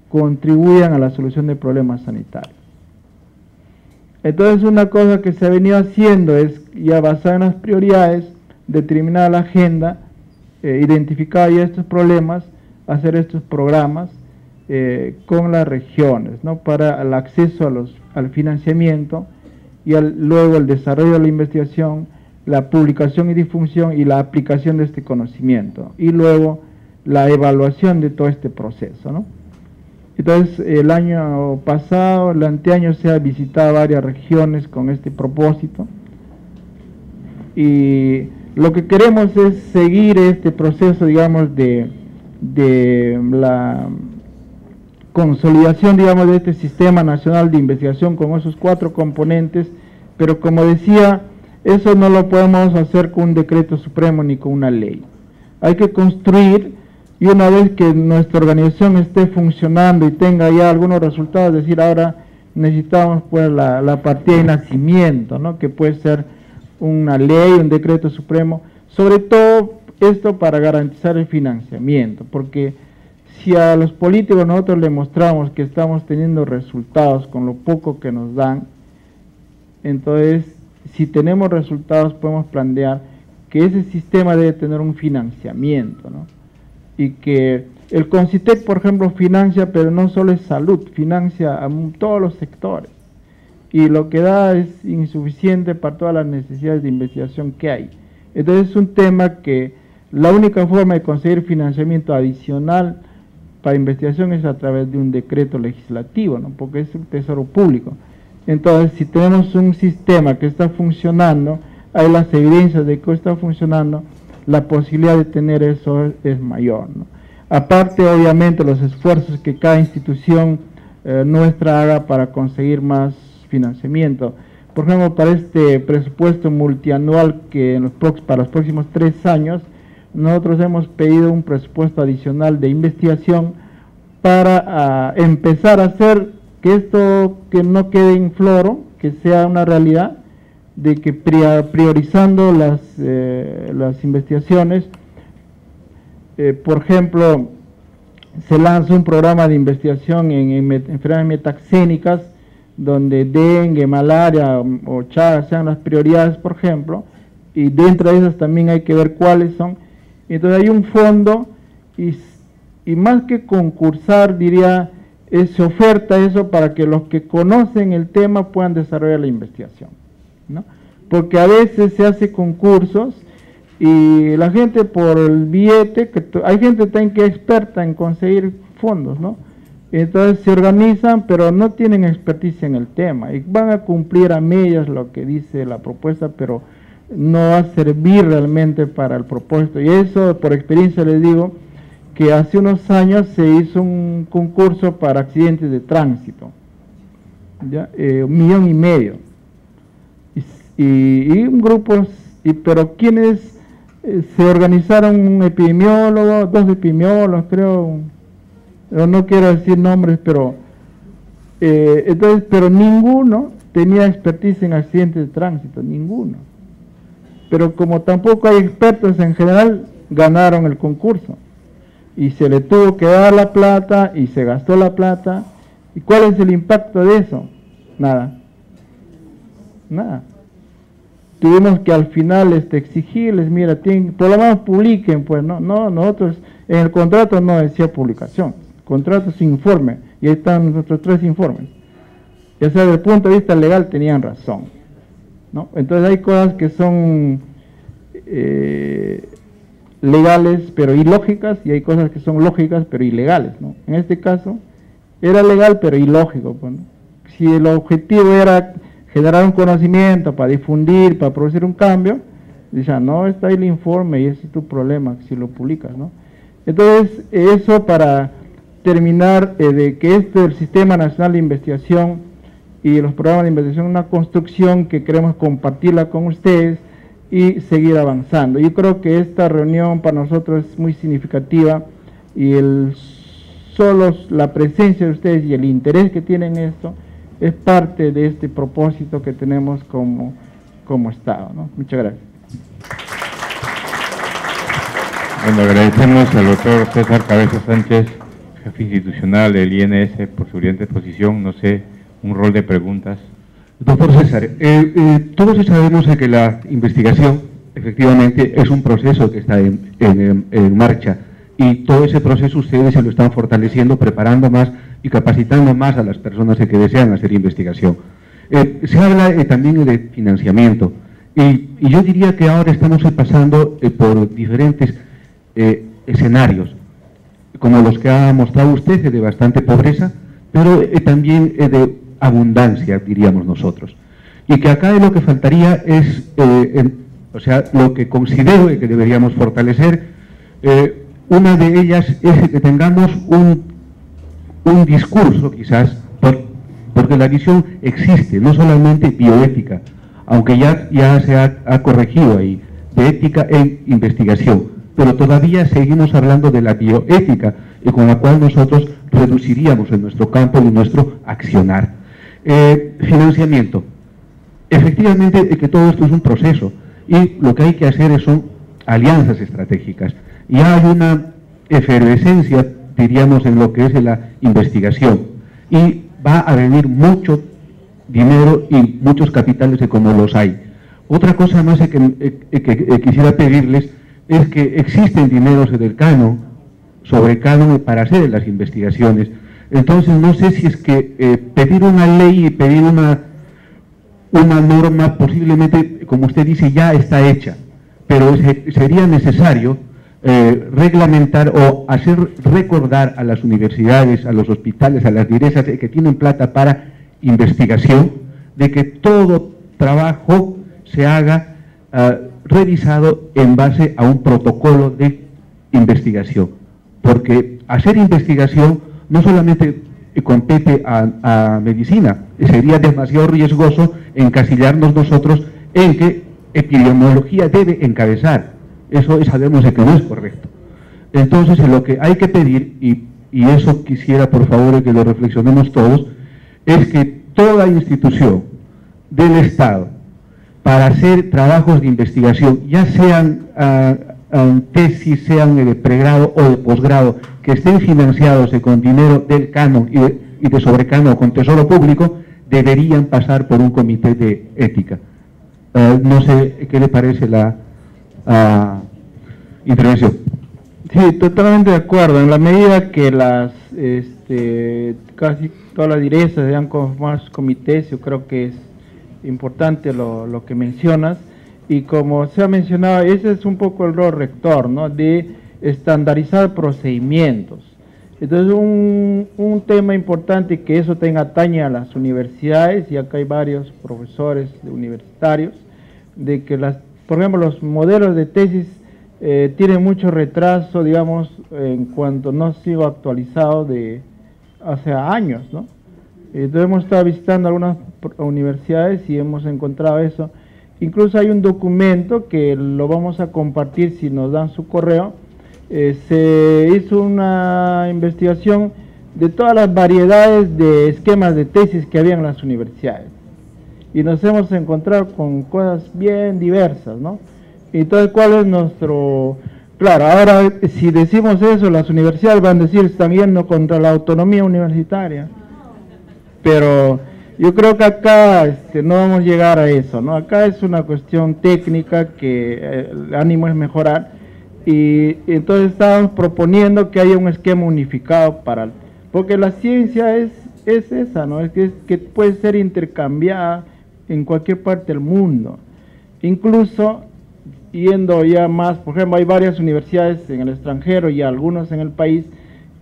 contribuyan a la solución de problemas sanitarios. Entonces una cosa que se ha venido haciendo es, ya basada en las prioridades, determinar la agenda, eh, identificar ya estos problemas, hacer estos programas eh, con las regiones, ¿no? para el acceso al financiamiento y luego el desarrollo de la investigación, la publicación y difusión y la aplicación de este conocimiento y luego la evaluación de todo este proceso. ¿no? Entonces, el año pasado, el anteaño se ha visitado varias regiones con este propósito. Y lo que queremos es seguir este proceso, digamos, de, de la consolidación, digamos, de este sistema nacional de investigación con esos cuatro componentes, pero como decía, eso no lo podemos hacer con un decreto supremo ni con una ley. Hay que construir y una vez que nuestra organización esté funcionando y tenga ya algunos resultados, es decir, ahora necesitamos pues la, partida de nacimiento, ¿no? que puede ser una ley, un decreto supremo, sobre todo esto para garantizar el financiamiento, porque si a los políticos nosotros le mostramos que estamos teniendo resultados con lo poco que nos dan, entonces si tenemos resultados podemos plantear que ese sistema debe tener un financiamiento, ¿no? Y que el CONCITEC, por ejemplo, financia, pero no solo es salud, financia a todos los sectores. Y lo que da es insuficiente para todas las necesidades de investigación que hay. Entonces es un tema que la única forma de conseguir financiamiento adicional para investigación es a través de un decreto legislativo, ¿no? porque es un tesoro público. Entonces, si tenemos un sistema que está funcionando, hay las evidencias de que está funcionando, la posibilidad de tener eso es mayor. Aparte, obviamente, los esfuerzos que cada institución eh, nuestra haga para conseguir más financiamiento. Por ejemplo, para este presupuesto multianual que en los para los próximos tres años, nosotros hemos pedido un presupuesto adicional de investigación para ah, empezar a hacer que esto que no quede en floro, que sea una realidad, de que priorizando las, eh, investigaciones, eh, por ejemplo, se lanza un programa de investigación en, enfermedades metaxénicas, donde dengue, malaria o chagas sean las prioridades, por ejemplo, y dentro de esas también hay que ver cuáles son. Entonces hay un fondo y, y más que concursar, diría, se oferta eso para que los que conocen el tema puedan desarrollar la investigación. ¿No? Porque a veces se hace concursos y la gente por el billete, que hay gente también que es experta en conseguir fondos, ¿no? Entonces se organizan, pero no tienen experticia en el tema y van a cumplir a medias lo que dice la propuesta, pero no va a servir realmente para el propósito. Y eso, por experiencia les digo, que hace unos años se hizo un concurso para accidentes de tránsito, ¿ya? Eh, un millón y medio y, un grupo, y, pero quienes eh, se organizaron un epidemiólogo, dos epidemiólogos, creo, no quiero decir nombres, pero eh, entonces, pero ninguno tenía expertise en accidentes de tránsito, ninguno. Pero como tampoco hay expertos en general, ganaron el concurso. Y se le tuvo que dar la plata y se gastó la plata. ¿Y cuál es el impacto de eso? Nada. Nada tuvimos que al final este, exigirles, mira, tienen, por lo menos publiquen, pues no, no, nosotros en el contrato no decía publicación, contrato sin informe, y ahí están nuestros tres informes. O sea, desde el punto de vista legal tenían razón. ¿no? Entonces hay cosas que son eh, legales pero ilógicas y hay cosas que son lógicas pero ilegales. ¿no? En este caso era legal pero ilógico. Pues, Si el objetivo era generar un conocimiento, para difundir, para producir un cambio, dice, no, está ahí el informe y ese es tu problema si lo publicas, ¿no? Entonces, eso para terminar eh, de que este el Sistema Nacional de Investigación y los programas de investigación una construcción que queremos compartirla con ustedes y seguir avanzando. Yo creo que esta reunión para nosotros es muy significativa y el solo la presencia de ustedes y el interés que tienen en esto es parte de este propósito que tenemos como, como Estado. Muchas gracias. Bueno, agradecemos al doctor César Cabeza Sánchez, jefe institucional del INS, por su brillante exposición. No sé, un rol de preguntas. Doctor César, eh, eh, todos sabemos que la investigación efectivamente es un proceso que está en, marcha y todo ese proceso ustedes se lo están fortaleciendo, preparando más y capacitando más a las personas que desean hacer investigación. Eh, se habla también de financiamiento y, yo diría que ahora estamos pasando por diferentes escenarios, como los que ha mostrado usted, de bastante pobreza, pero también de abundancia, diríamos nosotros. Y que acá lo que faltaría es, eh, o sea, lo que considero que deberíamos fortalecer, eh, una de ellas es que tengamos un, un discurso quizás, porque la visión existe, no solamente bioética, aunque ya, ya se ha, corregido ahí, de ética e investigación, pero todavía seguimos hablando de la bioética y con la cual nosotros reduciríamos en nuestro campo y nuestro accionar. Eh, financiamiento. Efectivamente, que todo esto es un proceso y lo que hay que hacer son alianzas estratégicas. Ya hay una efervescencia, diríamos, en lo que es la investigación y va a venir mucho dinero y muchos capitales como los hay. Otra cosa más que, quisiera pedirles es que existen dineros del canon, sobre canon para hacer las investigaciones, entonces no sé si es que eh, pedir una ley y pedir una, una norma posiblemente, como usted dice, ya está hecha, pero sería necesario eh, reglamentar o hacer recordar a las universidades, a los hospitales, a las direcciones que tienen plata para investigación, de que todo trabajo se haga ah, revisado en base a un protocolo de investigación. Porque hacer investigación no solamente compete a, medicina, sería demasiado riesgoso encasillarnos nosotros en que epidemiología debe encabezar. Eso sabemos que no es correcto. Entonces, lo que hay que pedir, y, eso quisiera por favor que lo reflexionemos todos, es que toda institución del Estado, para hacer trabajos de investigación, ya sean ah, tesis, sean de pregrado o de posgrado, que estén financiados con dinero del canon y de, y de sobrecano con tesoro público, deberían pasar por un comité de ética. Eh, no sé qué le parece la uh, intervención. Sí, totalmente de acuerdo. En la medida que las este, casi todas las direcciones sean más comités, yo creo que es importante lo, lo que mencionas. Y como se ha mencionado, ese es un poco el rol rector, ¿no? De estandarizar procedimientos. Entonces, un, un, tema importante que eso tenga atañe a las universidades, y acá hay varios profesores universitarios, de que, las, por ejemplo, los modelos de tesis eh, tienen mucho retraso, digamos, en cuanto no ha sido actualizado de hace años, ¿no? Entonces, hemos estado visitando algunas universidades y hemos encontrado eso. Incluso hay un documento que lo vamos a compartir si nos dan su correo, eh, se hizo una investigación de todas las variedades de esquemas de tesis que había en las universidades. Y nos hemos encontrado con cosas bien diversas, ¿no? Entonces, ¿cuál es nuestro...? Claro, ahora si decimos eso, las universidades van a decir, están yendo contra la autonomía universitaria. Pero yo creo que acá este, no vamos a llegar a eso, ¿no? Acá es una cuestión técnica que eh, el ánimo es mejorar y, entonces estábamos proponiendo que haya un esquema unificado para... Porque la ciencia es, es esa, ¿no? Es que, que puede ser intercambiada en cualquier parte del mundo. Incluso yendo ya más, por ejemplo, hay varias universidades en el extranjero y algunos en el país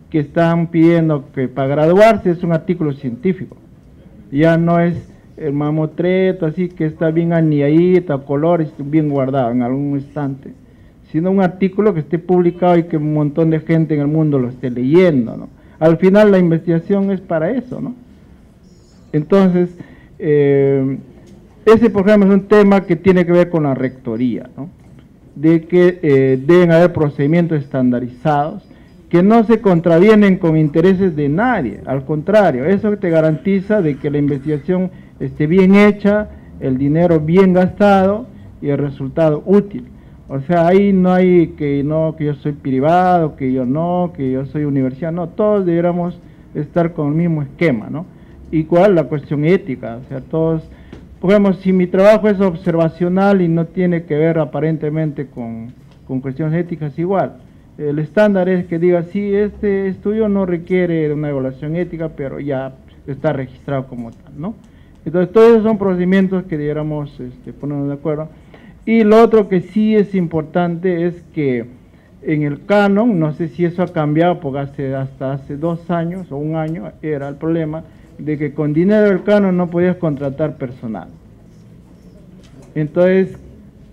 que están pidiendo que para graduarse es un artículo científico. Ya no es el mamotreto así que está bien aniadito, colores, bien guardado en algún instante sino un artículo que esté publicado y que un montón de gente en el mundo lo esté leyendo, ¿no? Al final la investigación es para eso, ¿no? Entonces, eh, ese programa es un tema que tiene que ver con la rectoría, ¿no? De que eh, deben haber procedimientos estandarizados que no se contravienen con intereses de nadie, al contrario, eso te garantiza de que la investigación esté bien hecha, el dinero bien gastado y el resultado útil. O sea, ahí no hay que no que yo soy privado, que yo no, que yo soy universidad, no, todos deberíamos estar con el mismo esquema, ¿no? Igual la cuestión ética, o sea, todos, ejemplo, si mi trabajo es observacional y no tiene que ver aparentemente con, con cuestiones éticas, igual el estándar es que diga, sí, este estudio no requiere una evaluación ética, pero ya está registrado como tal, ¿no? Entonces, todos esos son procedimientos que debiéramos este, ponernos de acuerdo. Y lo otro que sí es importante es que en el canon, no sé si eso ha cambiado, porque hace, hasta hace dos años o un año era el problema, de que con dinero del canon no podías contratar personal. Entonces,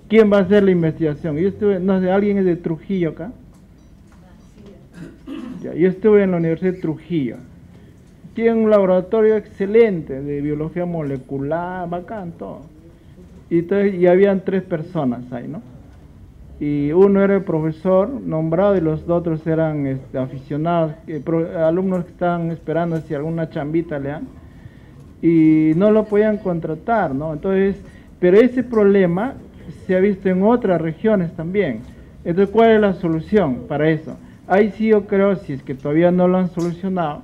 ¿quién va a hacer la investigación? Yo estuve, no sé, ¿alguien es de Trujillo acá? yo estuve en la Universidad de Trujillo. Tiene un laboratorio excelente de biología molecular, bacán, todo. Y, entonces, y habían tres personas ahí, ¿no? Y uno era el profesor nombrado y los otros eran este, aficionados, alumnos que estaban esperando si alguna chambita le dan. Y no lo podían contratar, ¿no? Entonces, pero ese problema se ha visto en otras regiones también. Entonces, ¿cuál es la solución para eso? Ahí sí yo creo, si es que todavía no lo han solucionado,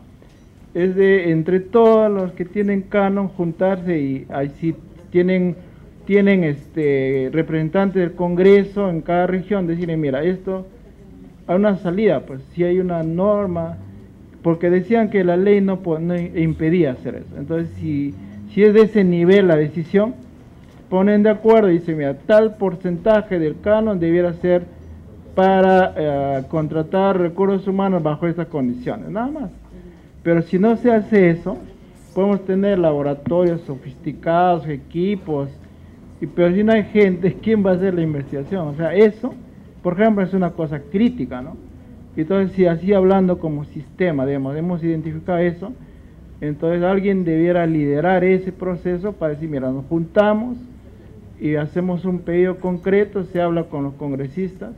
es de entre todos los que tienen canon juntarse y ahí sí tienen, tienen este representantes del Congreso en cada región, decirle, mira, esto hay una salida, pues si hay una norma, porque decían que la ley no, no impedía hacer eso. Entonces, si, si es de ese nivel la decisión, ponen de acuerdo y dicen, mira, tal porcentaje del canon debiera ser para eh, contratar recursos humanos bajo estas condiciones, nada más. Pero si no se hace eso, podemos tener laboratorios sofisticados, equipos, y, pero si no hay gente, ¿quién va a hacer la investigación? O sea, eso, por ejemplo, es una cosa crítica, ¿no? Entonces, si así hablando como sistema, digamos, hemos identificado eso, entonces alguien debiera liderar ese proceso para decir, mira, nos juntamos y hacemos un pedido concreto, se habla con los congresistas,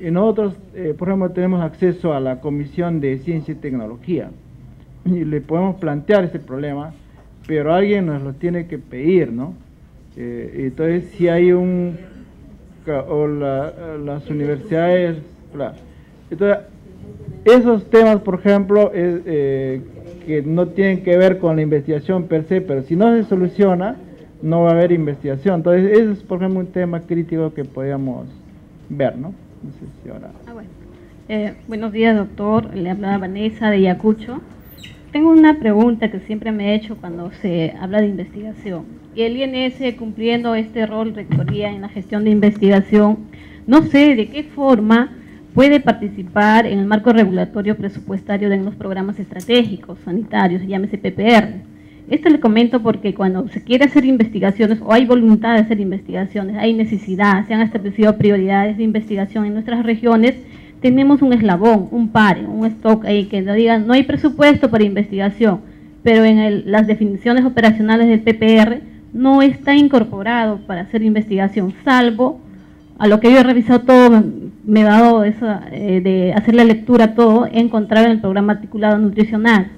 y nosotros, eh, por ejemplo, tenemos acceso a la Comisión de Ciencia y Tecnología y le podemos plantear ese problema, pero alguien nos lo tiene que pedir, ¿no? Eh, entonces, si hay un... o las universidades... Entonces, esos temas, por ejemplo, eh, que no tienen que ver con la investigación per se, pero si no se soluciona, no va a haber investigación. Entonces, ese es, por ejemplo, un tema crítico que podríamos ver, ¿no? Ah, eh, buenos días, doctor. Le habla Vanessa de Yacucho. Tengo una pregunta que siempre me he hecho cuando se habla de investigación. Y el INS cumpliendo este rol rectoría en la gestión de investigación, no sé de qué forma puede participar en el marco regulatorio presupuestario de los programas estratégicos sanitarios, llámese PPR. Esto le comento porque cuando se quiere hacer investigaciones o hay voluntad de hacer investigaciones, hay necesidad, se han establecido prioridades de investigación en nuestras regiones, tenemos un eslabón, un par, un stock ahí que nos digan no hay presupuesto para investigación, pero en las definiciones operacionales del PPR no está incorporado para hacer investigación, salvo a lo que yo he revisado todo, me he dado esa, eh, de hacer la lectura todo, he encontrado en el programa articulado nutricional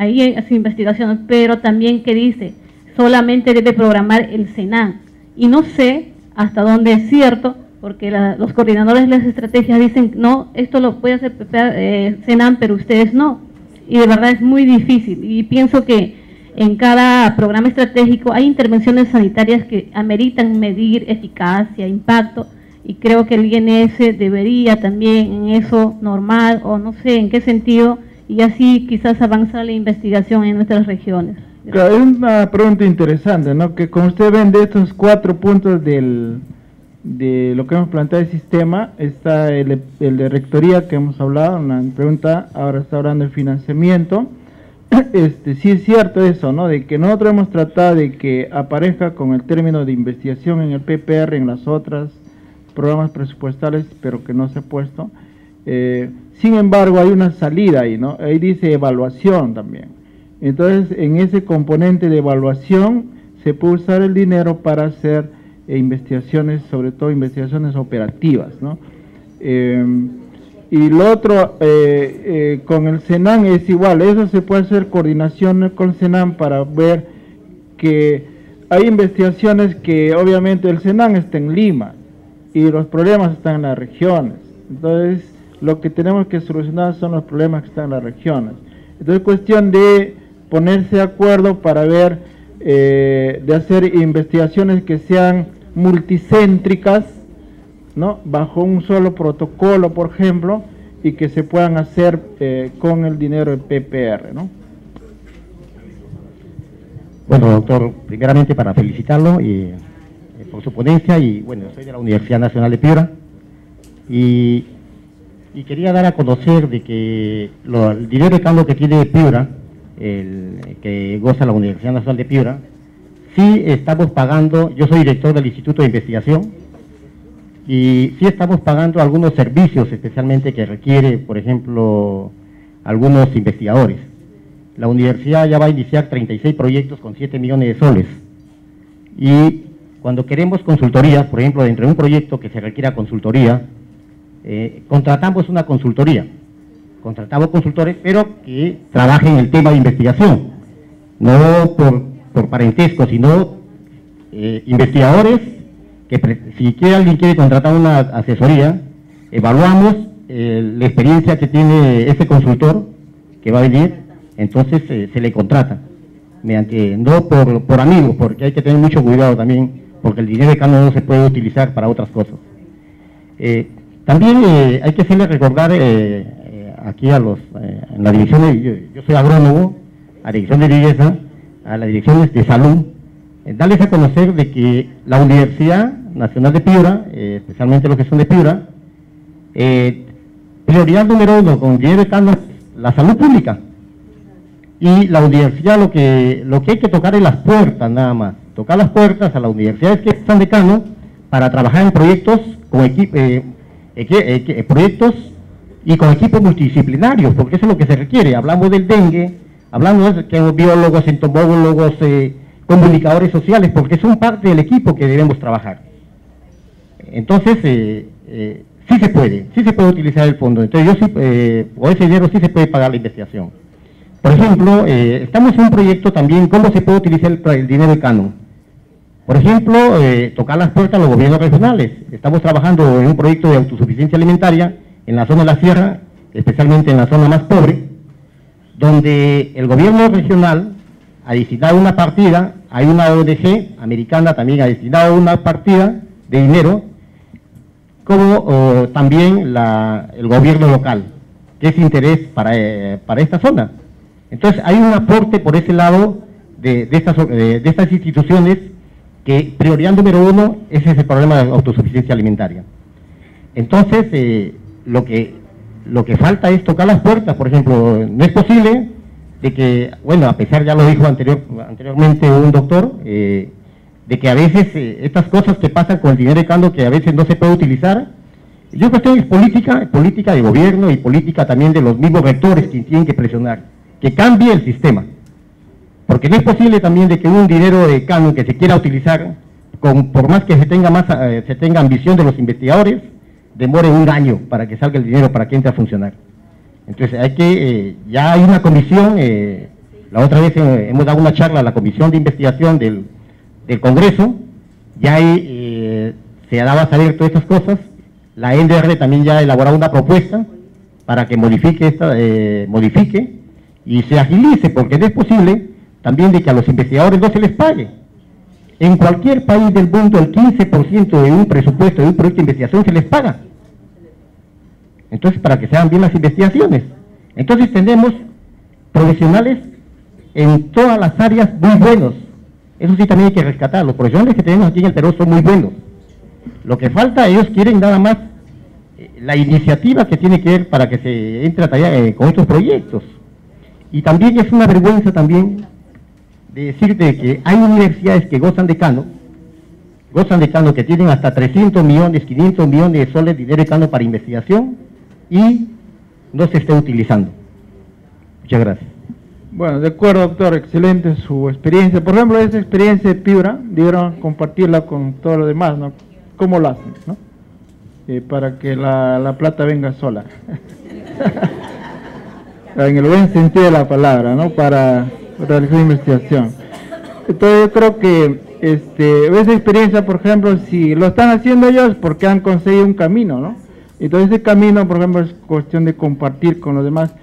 ahí hace investigaciones, pero también que dice, solamente debe programar el SENAN. Y no sé hasta dónde es cierto, porque los coordinadores de las estrategias dicen, no, esto lo puede hacer eh, pero ustedes no. Y de verdad es muy difícil. Y pienso que en cada programa estratégico hay intervenciones sanitarias que ameritan medir eficacia, impacto, y creo que el INS debería también en eso normal, o no sé en qué sentido, y así quizás avanzar la investigación en nuestras regiones. Es una pregunta interesante, ¿no? Que como usted ven de estos cuatro puntos del, de lo que hemos planteado el sistema, está el, el de rectoría que hemos hablado, una pregunta, ahora está hablando de financiamiento. Este, sí es cierto eso, ¿no? De que nosotros hemos tratado de que aparezca con el término de investigación en el PPR, en las otras programas presupuestales, pero que no se ha puesto. Eh, sin embargo, hay una salida ahí, ¿no? Ahí dice evaluación también. Entonces, en ese componente de evaluación se puede usar el dinero para hacer eh, investigaciones, sobre todo investigaciones operativas, ¿no? Eh, Y lo otro, eh, eh, con el Senan es igual, eso se puede hacer coordinación con el Senan para ver que hay investigaciones que obviamente el Senan está en Lima y los problemas están en las regiones. Entonces, lo que tenemos que solucionar son los problemas que están en las regiones. Entonces, es cuestión de ponerse de acuerdo para ver, eh, de hacer investigaciones que sean multicéntricas, ¿no? bajo un solo protocolo, por ejemplo, y que se puedan hacer eh, con el dinero del PPR. ¿no? Bueno, doctor, primeramente para felicitarlo y, eh, por su ponencia y bueno, soy de la Universidad Nacional de Piura y, y quería dar a conocer de que lo, el dinero de cambio que tiene Piura, el que goza la Universidad Nacional de Piura, sí estamos pagando, yo soy director del Instituto de Investigación, y sí estamos pagando algunos servicios especialmente que requiere, por ejemplo, algunos investigadores. La universidad ya va a iniciar 36 proyectos con 7 millones de soles. Y cuando queremos consultorías, por ejemplo, dentro de un proyecto que se requiera consultoría, eh, contratamos una consultoría. Contratamos consultores, pero que trabajen en el tema de investigación. No por, por parentesco, sino eh, investigadores que si quiere, alguien quiere contratar una asesoría, evaluamos eh, la experiencia que tiene ese consultor que va a venir, entonces eh, se le contrata, mediante, no por, amigos, porque hay que tener mucho cuidado también, porque el dinero de cano no se puede utilizar para otras cosas. También hay que hacerle recordar aquí a los, en la dirección, de, yo, yo, soy agrónomo, a la dirección de belleza, a la dirección de salud, darles a conocer de que la Universidad Nacional de Piura, eh, especialmente los que son de Piura, eh, prioridad número uno con la salud pública. Y la universidad lo que, lo que hay que tocar es las puertas nada más, tocar las puertas a las universidades que están de Cano para trabajar en proyectos con eh, proyectos y con equipos multidisciplinarios, porque eso es lo que se requiere. Hablamos del dengue, hablamos de que biólogos, entomólogos, comunicadores sociales, porque son parte del equipo que debemos trabajar. Entonces, eh, eh, sí se puede, sí se puede utilizar el fondo. Entonces, yo sí, eh, o ese dinero sí se puede pagar la investigación. Por ejemplo, eh, estamos en un proyecto también, ¿cómo se puede utilizar el, dinero de canon? Por ejemplo, tocar las puertas a los gobiernos regionales. Estamos trabajando en un proyecto de autosuficiencia alimentaria en la zona de la sierra, especialmente en la zona más pobre, donde el gobierno regional ha destinado una partida, hay una ONG americana también ha destinado una partida de dinero como también el gobierno local, que es interés para, eh, para, esta zona. Entonces hay un aporte por ese lado de, estas, de estas instituciones que prioridad número uno es ese problema de autosuficiencia alimentaria. Entonces, eh, lo, que, lo que falta es tocar las puertas, por ejemplo, no es posible de que, bueno, a pesar, ya lo dijo anterior, anteriormente un doctor, eh, de que a veces eh, estas cosas que pasan con el dinero de cando que a veces no se puede utilizar, yo que es política, política de gobierno y política también de los mismos rectores que tienen que presionar, que cambie el sistema. Porque no es posible también de que un dinero de canon que se quiera utilizar, con, por más que se tenga, más, eh, se tenga ambición de los investigadores, demore un año para que salga el dinero para que entre a funcionar. Entonces hay que, eh, ya hay una comisión, la otra vez hemos dado una charla a la comisión de investigación del Congreso, ya eh, se daba a saber todas estas cosas, la NDR también ya ha elaborado una propuesta para que modifique, esta, eh, modifique y se agilice, porque es posible también de que a los investigadores no se les pague. En cualquier país del mundo el 15% de un presupuesto de un proyecto de investigación se les paga. Entonces, para que se hagan bien las investigaciones. Entonces tenemos profesionales en todas las áreas muy buenos, eso sí también hay que rescatar. Los profesionales que tenemos aquí en el Perú son muy buenos. Lo que falta, ellos quieren nada más eh, la iniciativa que tiene que ver para que se entre a eh, con estos proyectos. Y también es una vergüenza también de decirte que hay universidades que gozan de cano, gozan de cano que tienen hasta 300 millones, 500 millones de soles de dinero de cano para investigación y no se está utilizando. Muchas gracias. Bueno, de acuerdo, doctor, excelente su experiencia. Por ejemplo, esa experiencia de Piura, debieron compartirla con todo lo demás, ¿no? ¿Cómo lo hacen, no? eh, para que la, plata venga sola. en el buen sentido de la palabra, ¿no? Para realizar investigación. Entonces yo creo que este, esa experiencia, por ejemplo, si lo están haciendo ellos porque han conseguido un camino, ¿no? Entonces ese camino, por ejemplo, es cuestión de compartir con los demás.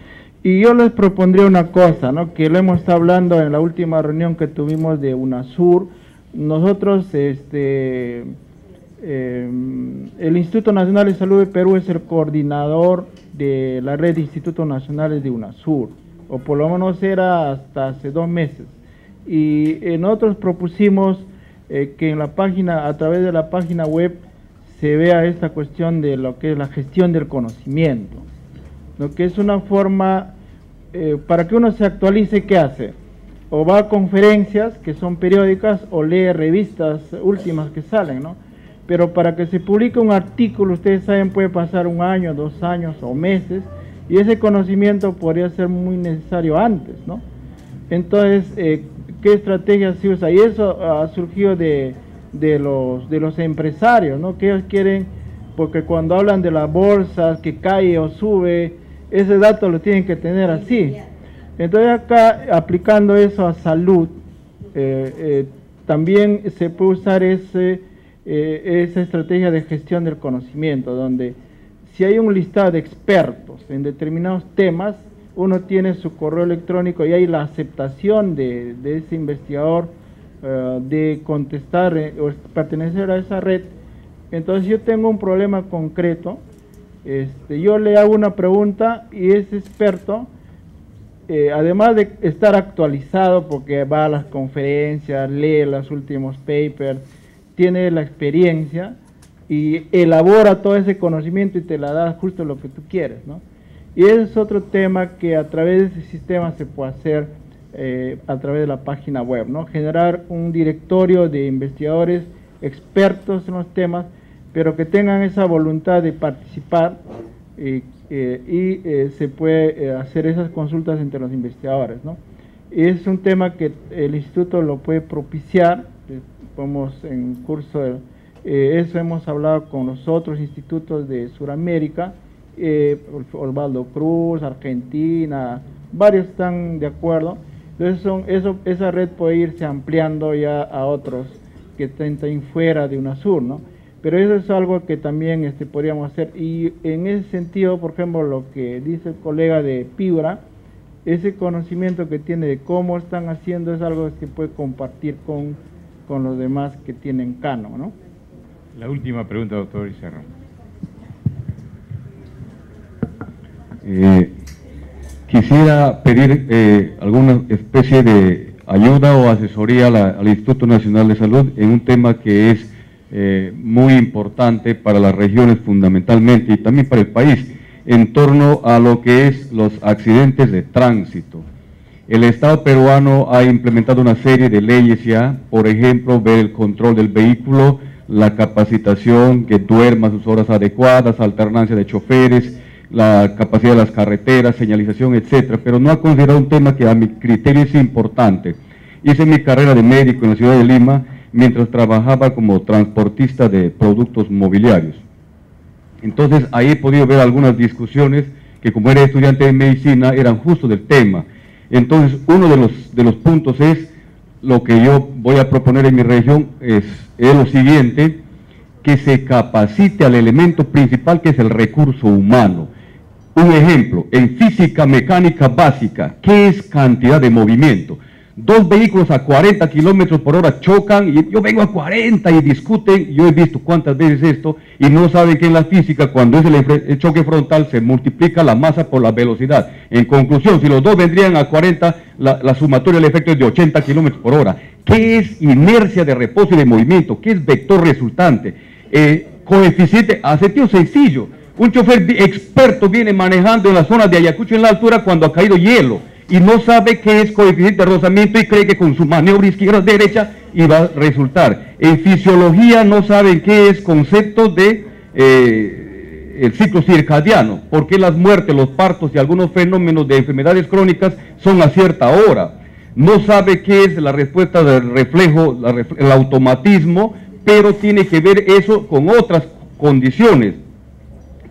Y yo les propondría una cosa, ¿no? Que lo hemos estado hablando en la última reunión que tuvimos de UNASUR. Nosotros, este, em, el Instituto Nacional de Salud de Perú es el coordinador de la red de institutos nacionales de UNASUR, o por lo menos era hasta hace dos meses. Y eh, nosotros propusimos eh, que en la página, a través de la página web, se vea esta cuestión de lo que es la gestión del conocimiento, lo que es una forma eh, para que uno se actualice, ¿qué hace? O va a conferencias que son periódicas o lee revistas últimas que salen, ¿no? Pero para que se publique un artículo, ustedes saben, puede pasar un año, dos años o meses, y ese conocimiento podría ser muy necesario antes, ¿no? Entonces, eh, ¿qué estrategia se usa? Y eso ha surgido de, de, los, de los empresarios, ¿no? Que ellos quieren, porque cuando hablan de las bolsas, que cae o sube, ese dato lo tienen que tener así. Entonces acá, aplicando eso a salud, eh, eh, también se puede usar ese, eh, esa estrategia de gestión del conocimiento, donde si hay un listado de expertos en determinados temas, uno tiene su correo electrónico y hay la aceptación de, de ese investigador de contestar o pertenecer a esa red. Entonces yo tengo un problema concreto este, yo le hago una pregunta y ese experto, eh, además de estar actualizado porque va a las conferencias, lee los últimos papers, tiene la experiencia y elabora todo ese conocimiento y te la da justo lo que tú quieres, ¿no? Y ese es otro tema que a través de ese sistema se puede hacer eh, a través de la página web, ¿no? Generar un directorio de investigadores expertos en los temas pero que tengan esa voluntad de participar eh, eh, y eh, se puede hacer esas consultas entre los investigadores. ¿no? Es un tema que el instituto lo puede propiciar, podemos en curso, eso hemos hablado con los otros institutos de Sudamérica, Osvaldo Cruz, Argentina, varios están de acuerdo. Entonces son, eso, esa red puede irse ampliando ya a otros que estén fuera de UNASUR, ¿no? Pero eso es algo que también este, podríamos hacer. Y en ese sentido, por ejemplo, lo que dice el colega de Pibra, ese conocimiento que tiene de cómo están haciendo es algo que puede compartir con, con los demás que tienen Cano. ¿no? La última pregunta, doctor. Eh, quisiera pedir eh, alguna especie de ayuda o asesoría al Instituto Nacional de Salud en un tema que es eh, muy importante para las regiones fundamentalmente y también para el país en torno a lo que es los accidentes de tránsito. El Estado peruano ha implementado una serie de leyes ya, por ejemplo, ver el control del vehículo, la capacitación, que duerma sus horas adecuadas, alternancia de choferes, la capacidad de las carreteras, señalización, etcétera, pero no ha considerado un tema que a mi criterio es importante. Hice mi carrera de médico en la ciudad de Lima mientras trabajaba como transportista de productos mobiliarios. Entonces ahí he podido ver algunas discusiones que como era estudiante de medicina eran justo del tema. Entonces uno de los, de los puntos es, lo que yo voy a proponer en mi región es, es lo siguiente, que se capacite al elemento principal que es el recurso humano. Un ejemplo, en física mecánica básica, ¿qué es cantidad de movimiento? dos vehículos a 40 kilómetros por hora chocan y yo vengo a 40 y discuten. Yo he visto cuántas veces esto y no saben que en la física cuando es el, choque frontal se multiplica la masa por la velocidad. En conclusión, si los dos vendrían a 40, la, sumatoria del efecto es de 80 kilómetros por hora. ¿Qué es inercia de reposo y de movimiento? ¿Ququé es vector resultante? Eh, coeficiente a sentido sencillo. Un chofer experto viene manejando en la zona de Ayacucho en la altura cuando ha caído hielo y no sabe qué es coeficiente de rozamiento y cree que con su maniobra izquierda-derecha iba a resultar. En fisiología no saben qué es concepto de eh, el ciclo circadiano, porque las muertes, los partos y algunos fenómenos de enfermedades crónicas son a cierta hora. No sabe qué es la respuesta del reflejo, el automatismo, pero tiene que ver eso con otras condiciones.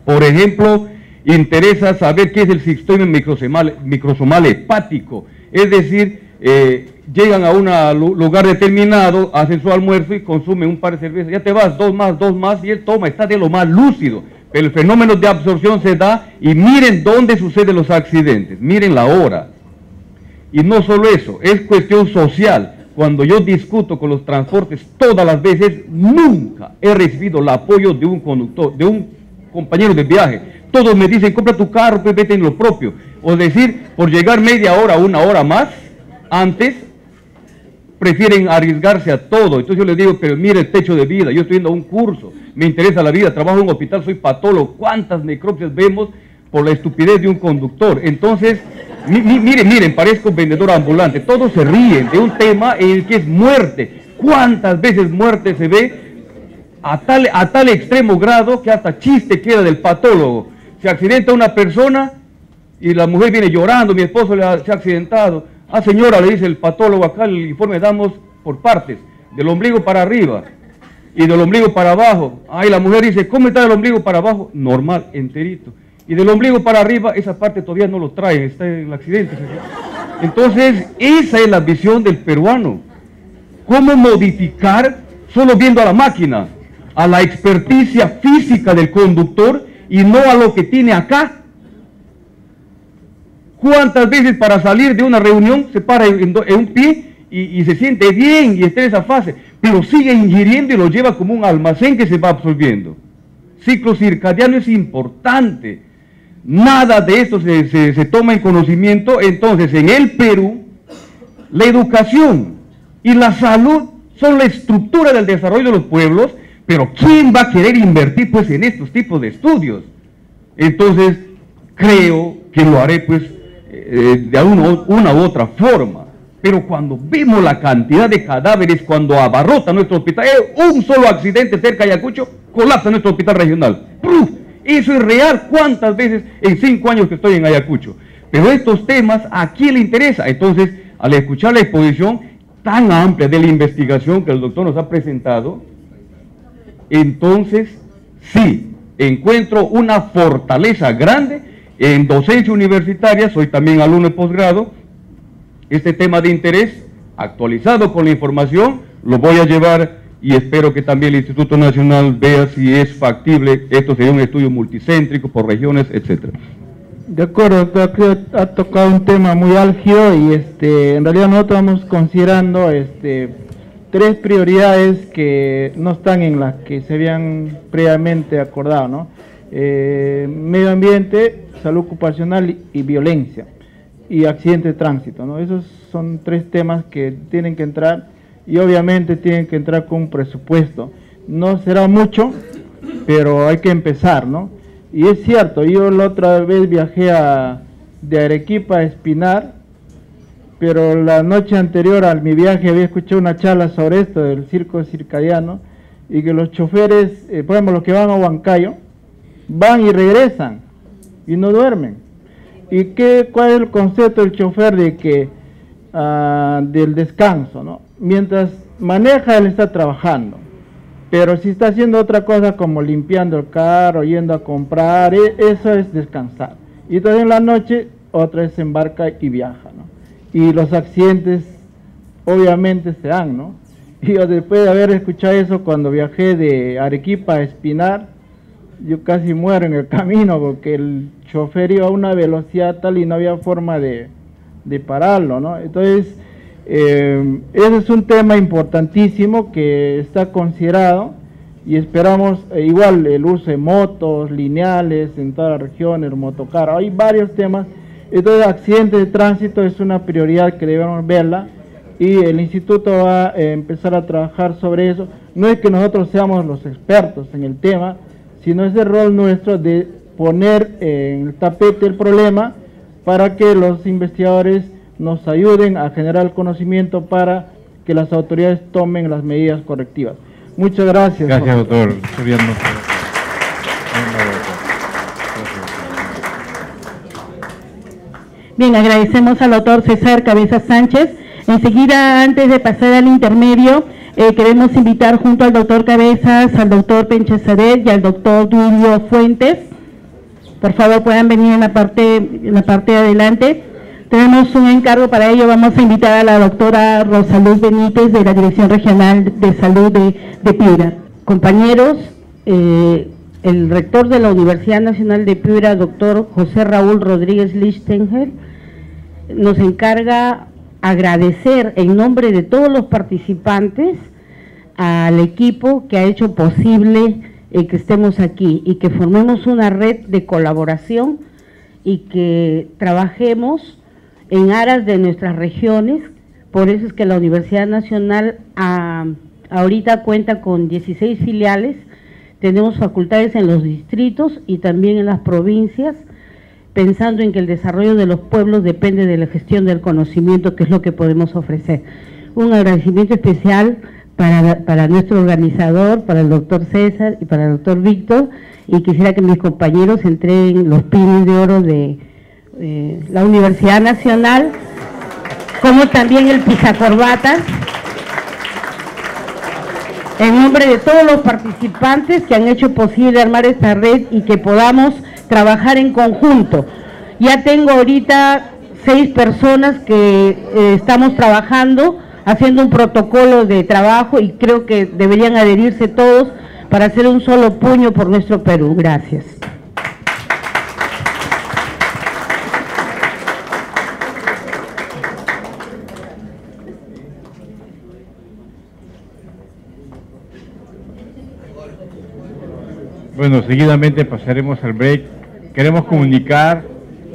Por ejemplo, interesa saber qué es el sistema microsomal, hepático, es decir, eh, llegan a un lugar determinado, hacen su almuerzo y consumen un par de cervezas, ya te vas, dos más, dos más, y él toma, está de lo más lúcido. Pero el fenómeno de absorción se da y miren dónde suceden los accidentes, miren la hora. Y no solo eso, es cuestión social. Cuando yo discuto con los transportes todas las veces, nunca he recibido el apoyo de un conductor, de un compañero de viaje. Todos me dicen, compra tu carro, pues vete en lo propio. O decir, por llegar media hora, una hora más, antes, prefieren arriesgarse a todo. Entonces yo les digo, pero mire el techo de vida, yo estoy yendo a un curso, me interesa la vida, trabajo en un hospital, soy patólogo, ¿cuántas necropsias vemos por la estupidez de un conductor? Entonces, miren, miren, parezco vendedor ambulante, todos se ríen de un tema en el que es muerte. ¿Cuántas veces muerte se ve a tal, a tal extremo grado que hasta chiste queda del patólogo? Se accidenta una persona y la mujer viene llorando, mi esposo le ha, se ha accidentado Ah, señora, le dice el patólogo acá, el informe damos por partes, del ombligo para arriba y del ombligo para abajo. Ay, la mujer dice, ¿cómo está el ombligo para abajo? Normal, enterito. Y del ombligo para arriba, esa parte todavía no lo trae, está en el accidente. Entonces, esa es la visión del peruano. ¿Cómo modificar solo viendo a la máquina, a la experticia física del conductor y no a lo que tiene acá? ¿Cuántas veces para salir de una reunión se para en, un pie y, se siente bien y está en esa fase, pero sigue ingiriendo y lo lleva como un almacén que se va absorbiendo? Ciclo circadiano es importante. Nada de esto se, se toma en conocimiento. Entonces, en el Perú, la educación y la salud son la estructura del desarrollo de los pueblos, pero ¿quién va a querer invertir pues en estos tipos de estudios? Entonces, creo que lo haré pues eh, de una, u otra forma. Pero cuando vemos la cantidad de cadáveres, cuando abarrota nuestro hospital, eh, un solo accidente cerca de Ayacucho, colapsa nuestro hospital regional. Eso es real. ¿Cuántas veces en cinco años que estoy en Ayacucho? Pero estos temas, ¿a quién le interesa? Entonces, al escuchar la exposición tan amplia de la investigación que el doctor nos ha presentado, entonces sí, encuentro una fortaleza grande en docencia universitaria, soy también alumno de posgrado, este tema de interés, actualizado con la información, lo voy a llevar y espero que también el Instituto Nacional vea si es factible, esto sería un estudio multicéntrico por regiones, etcétera. De acuerdo, creo ha tocado un tema muy álgido y este, en realidad nosotros estamos considerando este, tres prioridades que no están en las que se habían previamente acordado, ¿no? Eh, medio ambiente, salud ocupacional y, violencia y accidente de tránsito. ¿no? Esos son tres temas que tienen que entrar y obviamente tienen que entrar con un presupuesto. No será mucho, pero hay que empezar, ¿no? Y es cierto, yo la otra vez viajé a, de Arequipa a Espinar, pero la noche anterior a mi viaje había escuchado una charla sobre esto del circo circadiano y que los choferes, eh, por ejemplo, los que van a Huancayo, van y regresan y no duermen. ¿Y qué, cuál es el concepto del chofer de que ah, del descanso? ¿no? Mientras maneja, él está trabajando. Pero si está haciendo otra cosa como limpiando el carro, yendo a comprar, e, eso es descansar. Y entonces en la noche otra vez se embarca y viaja. ¿no? Y los accidentes obviamente se dan. ¿no? Y yo después de haber escuchado eso cuando viajé de Arequipa a Espinar, yo casi muero en el camino porque el chofer iba a una velocidad tal y no había forma de, pararlo, ¿no? Entonces, eh, ese es un tema importantísimo que está considerado y esperamos eh, igual el uso de motos lineales en toda la región, el motocar, hay varios temas. Entonces, accidentes de tránsito es una prioridad que debemos verla y el instituto va a empezar a trabajar sobre eso. No es que nosotros seamos los expertos en el tema, sino es el rol nuestro de poner en el tapete el problema para que los investigadores nos ayuden a generar conocimiento para que las autoridades tomen las medidas correctivas. Muchas gracias. Gracias, doctor. Bien, agradecemos al doctor César Cabeza Sánchez. Enseguida, antes de pasar al intermedio, eh, queremos invitar junto al doctor Cabezas, al doctor Penchesadet y al doctor Julio Fuentes por favor puedan venir en la parte, en la parte de adelante. Tenemos un encargo para ello, vamos a invitar a la doctora Rosaluz Benítez de la Dirección Regional de Salud de, de Piura. Compañeros, eh, el rector de la Universidad Nacional de Piura, doctor José Raúl Rodríguez Lichtenher, nos encarga agradecer en nombre de todos los participantes al equipo que ha hecho posible eh, que estemos aquí y que formemos una red de colaboración y que trabajemos en aras de nuestras regiones. Por eso es que la Universidad Nacional ah, ahorita cuenta con 16 filiales, tenemos facultades en los distritos y también en las provincias, pensando en que el desarrollo de los pueblos depende de la gestión del conocimiento, que es lo que podemos ofrecer. Un agradecimiento especial para, para nuestro organizador, para el doctor César y para el doctor Víctor, y quisiera que mis compañeros entreguen los pines de oro de eh, la Universidad Nacional, como también el pizacorbatas, en nombre de todos los participantes que han hecho posible armar esta red y que podamos trabajar en conjunto. Ya tengo ahorita seis personas que eh, estamos trabajando, haciendo un protocolo de trabajo y creo que deberían adherirse todos para hacer un solo puño por nuestro Perú. Gracias. Bueno, seguidamente pasaremos al break. Queremos comunicar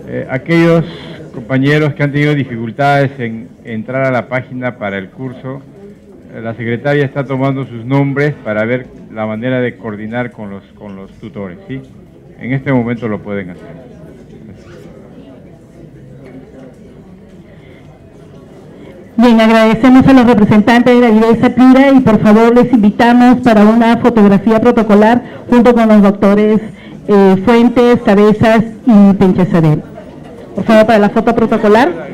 eh, a aquellos compañeros que han tenido dificultades en entrar a la página para el curso. Eh, la secretaria está tomando sus nombres para ver la manera de coordinar con los, con los tutores. ¿sí? En este momento lo pueden hacer. Bien, agradecemos a los representantes de la Iglesia Pira y por favor les invitamos para una fotografía protocolar junto con los doctores eh, Fuentes, Cabezas y Penchazadel. Por favor, para la foto protocolar.